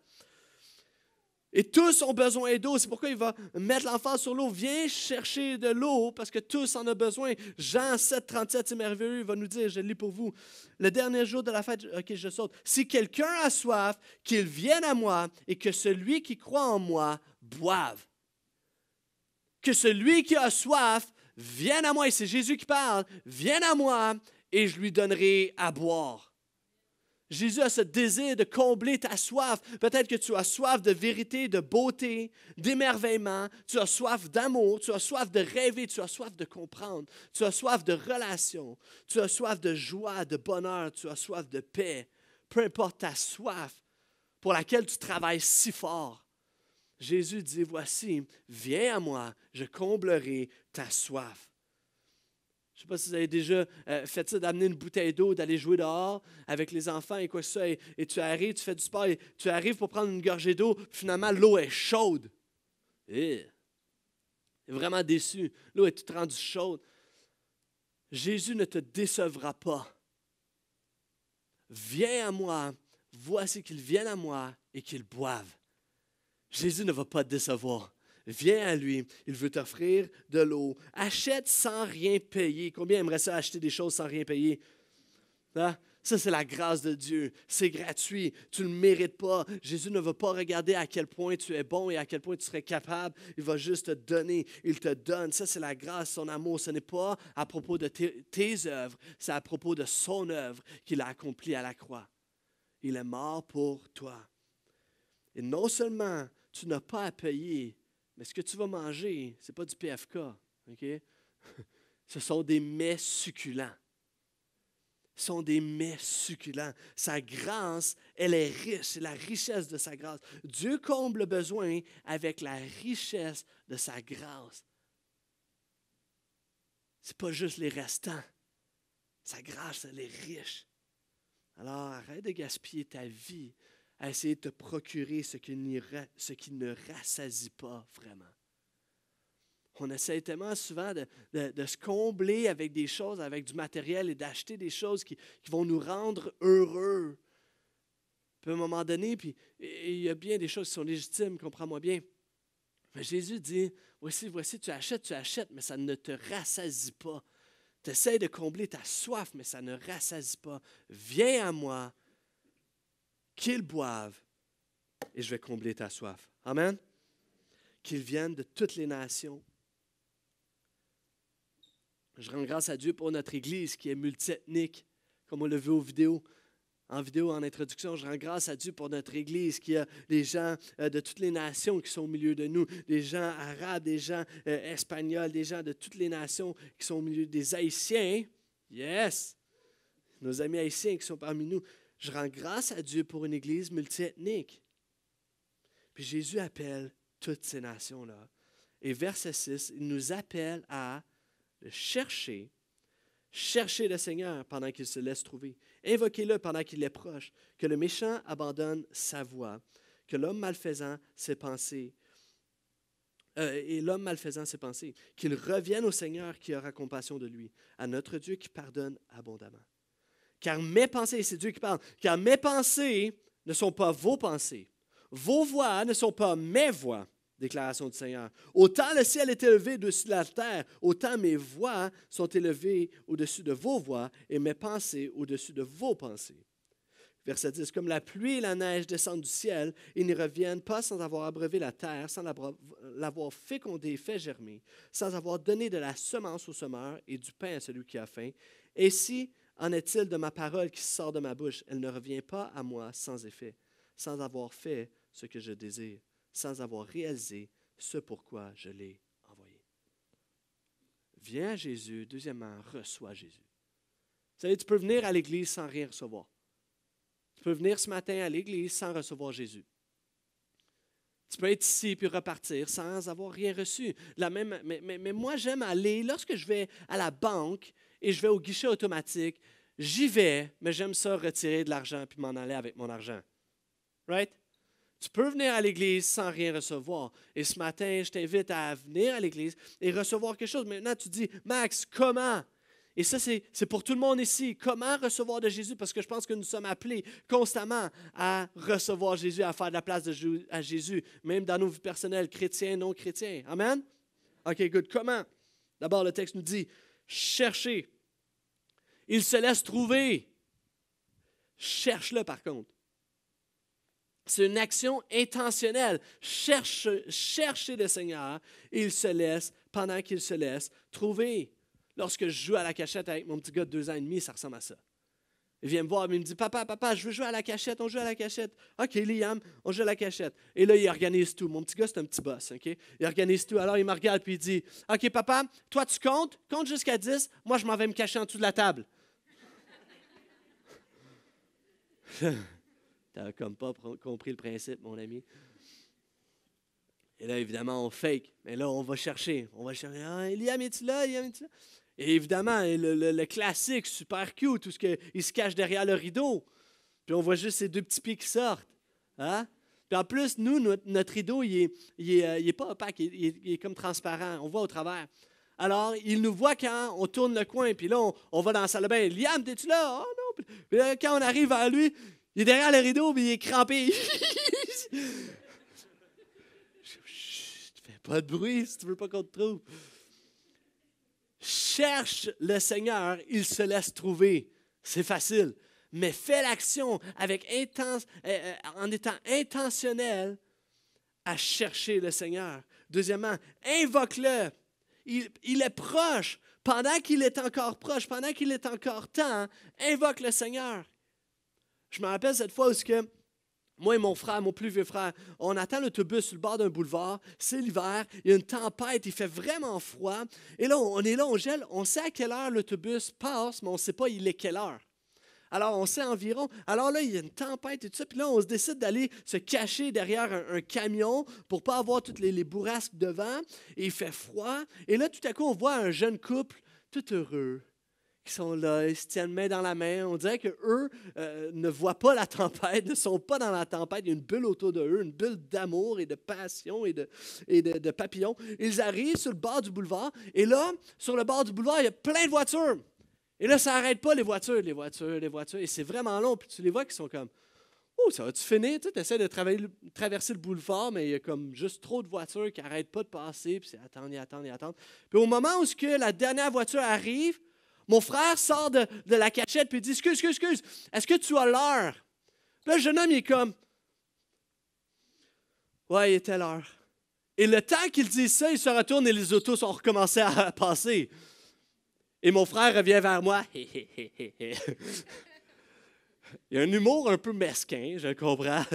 Et tous ont besoin d'eau. C'est pourquoi il va mettre l'enfant sur l'eau. Viens chercher de l'eau parce que tous en ont besoin. Jean 7, 37, c'est merveilleux. Il va nous dire, je lis pour vous. Le dernier jour de la fête, ok, je saute. Si quelqu'un a soif, qu'il vienne à moi et que celui qui croit en moi boive. Que celui qui a soif vienne à moi. Et c'est Jésus qui parle. Vienne à moi et je lui donnerai à boire. Jésus a ce désir de combler ta soif. Peut-être que tu as soif de vérité, de beauté, d'émerveillement. Tu as soif d'amour, tu as soif de rêver, tu as soif de comprendre. Tu as soif de relation, tu as soif de joie, de bonheur, tu as soif de paix. Peu importe ta soif pour laquelle tu travailles si fort. Jésus dit, voici, viens à moi, je comblerai ta soif. Je ne sais pas si vous avez déjà euh, fait ça, d'amener une bouteille d'eau, d'aller jouer dehors avec les enfants et quoi que ça, et, tu arrives, tu fais du sport, et tu arrives pour prendre une gorgée d'eau, finalement l'eau est chaude. Et, eh, vraiment déçu. L'eau est toute rendue chaude. Jésus ne te décevra pas. Viens à moi, voici qu'ils viennent à moi et qu'ils boivent. Jésus ne va pas te décevoir. Viens à lui, il veut t'offrir de l'eau. Achète sans rien payer. Combien aimerait ça acheter des choses sans rien payer? Hein? Ça, c'est la grâce de Dieu. C'est gratuit. Tu ne le mérites pas. Jésus ne va pas regarder à quel point tu es bon et à quel point tu serais capable. Il va juste te donner. Il te donne. Ça, c'est la grâce, son amour. Ce n'est pas à propos de tes, œuvres. C'est à propos de son œuvre qu'il a accomplie à la croix. Il est mort pour toi. Et non seulement tu n'as pas à payer, mais ce que tu vas manger, ce n'est pas du PFK. (laughs) Ce sont des mets succulents. Ce sont des mets succulents. Sa grâce, elle est riche. C'est la richesse de sa grâce. Dieu comble le besoin avec la richesse de sa grâce. Ce n'est pas juste les restants. Sa grâce, elle est riche. Alors arrête de gaspiller ta vie à essayer de te procurer ce qui, ne rassasie pas vraiment. On essaie tellement souvent de, se combler avec des choses, avec du matériel et d'acheter des choses qui, vont nous rendre heureux. Puis à un moment donné, il y a bien des choses qui sont légitimes, comprends-moi bien. Mais Jésus dit, voici, voici, tu achètes, tu achètes, mais ça ne te rassasie pas. Tu essaies de combler ta soif, mais ça ne rassasie pas. Viens à moi, qu'ils boivent et je vais combler ta soif. Amen. Qu'ils viennent de toutes les nations. Je rends grâce à Dieu pour notre Église qui est multiethnique, comme on l'a vu aux vidéos. En vidéo, en introduction, je rends grâce à Dieu pour notre Église qui a des gens euh, de toutes les nations qui sont au milieu de nous, des gens arabes, des gens euh, espagnols, des gens de toutes les nations qui sont au milieu des Haïtiens. Yes! Nos amis haïtiens qui sont parmi nous. Je rends grâce à Dieu pour une Église multiethnique. Puis Jésus appelle toutes ces nations-là. Et verset 6, il nous appelle à chercher, chercher le Seigneur pendant qu'il se laisse trouver. Invoquez-le pendant qu'il est proche, que le méchant abandonne sa voie, que l'homme malfaisant ses pensées, euh, et l'homme malfaisant ses pensées, qu'il revienne au Seigneur qui aura compassion de lui, à notre Dieu qui pardonne abondamment. Car mes pensées, c'est Dieu qui parle, car mes pensées ne sont pas vos pensées. Vos voix ne sont pas mes voix, déclaration du Seigneur. Autant le ciel est élevé au-dessus de la terre, autant mes voix sont élevées au-dessus de vos voix et mes pensées au-dessus de vos pensées. Verset 10, comme la pluie et la neige descendent du ciel et n'y reviennent pas sans avoir abreuvé la terre, sans l'avoir fécondée, fait germer, sans avoir donné de la semence au semeur et du pain à celui qui a faim. Ainsi en est-il de ma parole qui sort de ma bouche? Elle ne revient pas à moi sans effet, sans avoir fait ce que je désire, sans avoir réalisé ce pourquoi je l'ai envoyé. Viens à Jésus. Deuxièmement, reçois Jésus. Vous savez, tu peux venir à l'Église sans rien recevoir. Tu peux venir ce matin à l'Église sans recevoir Jésus. Tu peux être ici puis repartir sans avoir rien reçu. Mais moi, j'aime aller, lorsque je vais à la banque et je vais au guichet automatique, j'y vais, mais j'aime ça retirer de l'argent puis m'en aller avec mon argent. Right? Tu peux venir à l'église sans rien recevoir. Et ce matin, je t'invite à venir à l'église et recevoir quelque chose. Maintenant, tu dis, Max, comment? Et ça, c'est pour tout le monde ici. Comment recevoir de Jésus? Parce que je pense que nous sommes appelés constamment à recevoir Jésus, à faire de la place à Jésus, même dans nos vies personnelles, chrétiens, non chrétiens. Amen? OK, good. Comment? D'abord, le texte nous dit, cherchez. Il se laisse trouver. Cherche-le, par contre. C'est une action intentionnelle. Cherche, cherchez le Seigneur il se laisse, pendant qu'il se laisse, trouver. Lorsque je joue à la cachette avec mon petit gars de deux ans et demi, ça ressemble à ça. Il vient me voir, il me dit Papa, papa, je veux jouer à la cachette, on joue à la cachette. OK, Liam, on joue à la cachette. Et là, il organise tout. Mon petit gars, c'est un petit boss? Il organise tout. Alors, il me regarde puis il dit OK, papa, toi, tu comptes, compte jusqu'à 10, moi, je m'en vais me cacher en dessous de la table. (laughs) T'as comme pas compris le principe, mon ami. Et là, évidemment, on fake. Mais là, on va chercher. On va chercher. Ah, Liam, es-tu là? Liam, es-tu là? Et évidemment, le, classique, super cute, tout ce qu'il se cache derrière le rideau. Puis on voit juste ces deux petits pieds qui sortent. Hein? Puis en plus, nous, notre, rideau, il n'est euh, est, pas opaque, il est, comme transparent. On voit au travers. Alors, il nous voit quand on tourne le coin, puis là, on, va dans la salle de bain. Liam, es-tu là? Oh non! Puis là, quand on arrive à lui, il est derrière le rideau, puis il est crampé. (laughs) Fais pas de bruit si tu veux pas qu'on te trouve cherche le Seigneur, il se laisse trouver. C'est facile. Mais fais l'action avec intense, euh, euh, en étant intentionnel à chercher le Seigneur. Deuxièmement, invoque-le. Il, est proche. Pendant qu'il est encore proche, pendant qu'il est encore temps, invoque le Seigneur. Je me rappelle cette fois où moi et mon frère, mon plus vieux frère, on attend l'autobus sur le bord d'un boulevard, c'est l'hiver, il y a une tempête, il fait vraiment froid. Et là, on est là, on gèle, on sait à quelle heure l'autobus passe, mais on ne sait pas il est quelle heure. Alors, on sait environ. Alors là, il y a une tempête et tout ça. Puis là, on se décide d'aller se cacher derrière un, camion pour ne pas avoir toutes les, bourrasques devant. Et il fait froid. Et là, tout à coup, on voit un jeune couple tout heureux, qui sont là, ils se tiennent main dans la main. On dirait qu'eux euh, ne voient pas la (laughs) tempête, ne sont pas dans la tempête. Il y a une bulle autour de eux, une bulle d'amour et de passion et de, et de, papillons. Ils arrivent sur le bord du boulevard et là, sur le bord du boulevard, il y a plein de voitures. Et là, ça n'arrête pas les voitures, les voitures, les voitures. Et c'est vraiment long. Puis tu les vois qui sont comme Oh, ça va-tu finir? Tu essaies de traverser le boulevard, mais il y a comme juste trop de voitures qui n'arrêtent pas de passer. Puis c'est attendre attendre attendre. Puis au moment où que la dernière voiture arrive, mon frère sort de, la cachette et dit Excuse, excuse, excuse, est-ce que tu as l'heure? Là, le jeune homme, il est comme Ouais, il était l'heure. Et le temps qu'il dit ça, il se retourne et les autos ont recommencé à (laughs) passer. Et mon frère revient vers moi. (laughs) il y a un humour un peu mesquin, je comprends.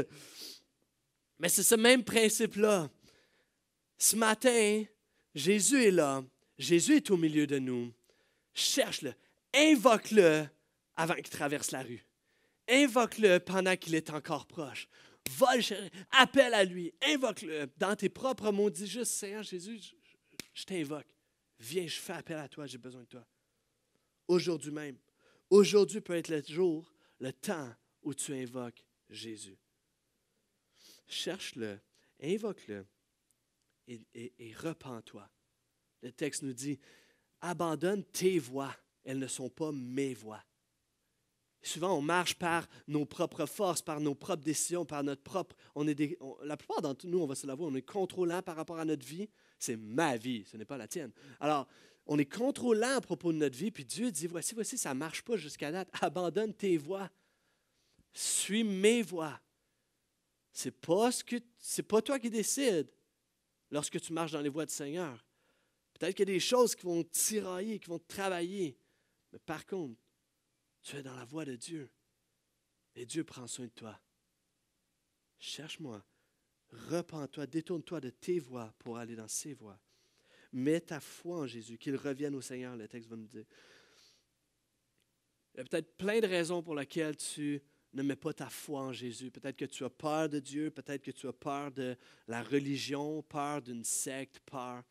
Mais c'est ce même principe-là. Ce matin, Jésus est là. Jésus est au milieu de nous cherche-le, invoque-le avant qu'il traverse la rue. Invoque-le pendant qu'il est encore proche. Va appelle à lui, invoque-le. Dans tes propres mots, dis juste Seigneur Jésus, je, t'invoque. Viens, je fais appel à toi, j'ai besoin de toi. Aujourd'hui même. Aujourd'hui peut être le jour, le temps où tu invoques Jésus. Cherche-le, invoque-le et, et, et repens-toi. Le texte nous dit, abandonne tes voix. Elles ne sont pas mes voix. Souvent, on marche par nos propres forces, par nos propres décisions, par notre propre. On est la plupart d'entre nous, on va se l'avouer, on est contrôlant par rapport à notre vie. C'est ma vie, ce n'est pas la tienne. Alors, on est contrôlant à propos de notre vie, puis Dieu dit voici, voici, ça ne marche pas jusqu'à date. (laughs) Abandonne tes voix. Suis mes voies. Pas ce que c'est pas toi qui décides lorsque tu marches dans les voies du Seigneur. Peut-être qu'il y a des choses qui vont tirailler, qui vont travailler. Mais par contre, tu es dans la voie de Dieu. Et Dieu prend soin de toi. Cherche-moi. Repends-toi, détourne-toi de tes voies pour aller dans ses voies. Mets ta foi en Jésus, qu'il revienne au Seigneur, le texte va nous dire. Il y a peut-être plein de raisons pour lesquelles tu ne mets pas ta foi en Jésus. Peut-être que tu as peur de Dieu, peut-être que tu as peur de la religion, peur d'une secte, peur.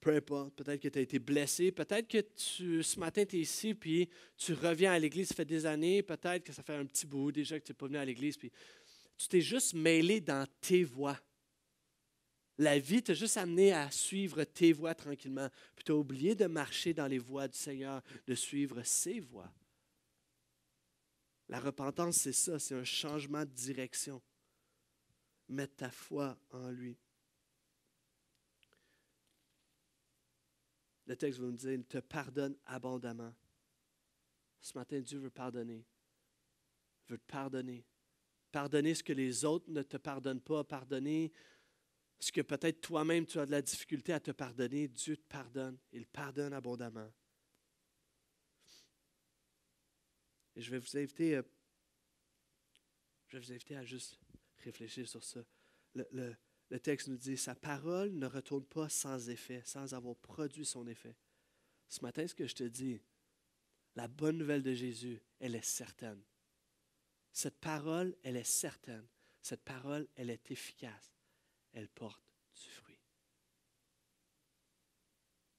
Peu importe, peut-être que tu as été blessé, peut-être que tu, ce matin tu es ici, puis tu reviens à l'église, ça fait des années, peut-être que ça fait un petit bout déjà que tu n'es pas venu à l'église, puis tu t'es juste mêlé dans tes voies. La vie t'a juste amené à suivre tes voies tranquillement, puis tu as oublié de marcher dans les voies du Seigneur, de suivre ses voies. La repentance, c'est ça, c'est un changement de direction. Mettre ta foi en lui. Le texte va nous dire, il te pardonne abondamment. Ce matin, Dieu veut pardonner. Il veut te pardonner. Pardonner ce que les autres ne te pardonnent pas. Pardonner ce que peut-être toi-même tu as de la difficulté à te pardonner. Dieu te pardonne. Il pardonne abondamment. Et je vais vous inviter, euh, je vais vous inviter à juste réfléchir sur ça. Le, texte nous dit, sa parole ne retourne pas sans effet, sans avoir produit son effet. Ce matin, ce que je te dis, la bonne nouvelle de Jésus, elle est certaine. Cette parole, elle est certaine. Cette parole, elle est efficace. Elle porte du fruit.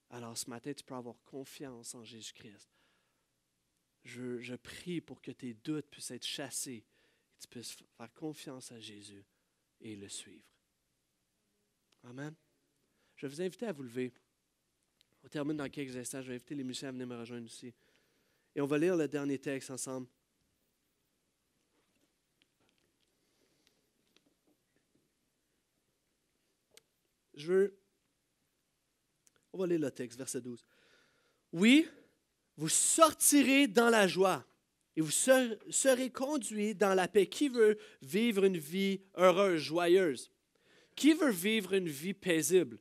Alors ce matin, tu peux avoir confiance en Jésus-Christ je, prie pour que tes doutes puissent être chassés que tu puisses faire confiance à Jésus et le suivre. Amen. Je vais vous inviter à vous lever. On termine dans quelques instants. Je vais inviter les musiciens à venir me rejoindre aussi. Et on va lire le dernier texte ensemble. Je veux. On va lire le texte, verset 12. Oui, vous sortirez dans la joie et vous serez conduits dans la paix. Qui veut vivre une vie heureuse, joyeuse? Qui veut vivre une vie paisible?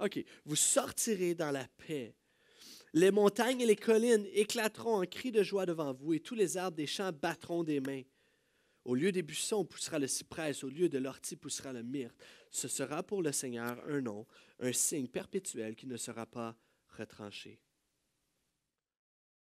OK, vous sortirez dans la paix. Les montagnes et les collines éclateront en cris de joie devant vous et tous les arbres des champs battront des mains. Au lieu des buissons poussera le cyprès, au lieu de l'ortie poussera le myrte. Ce sera pour le Seigneur un nom, un signe perpétuel qui ne sera pas retranché.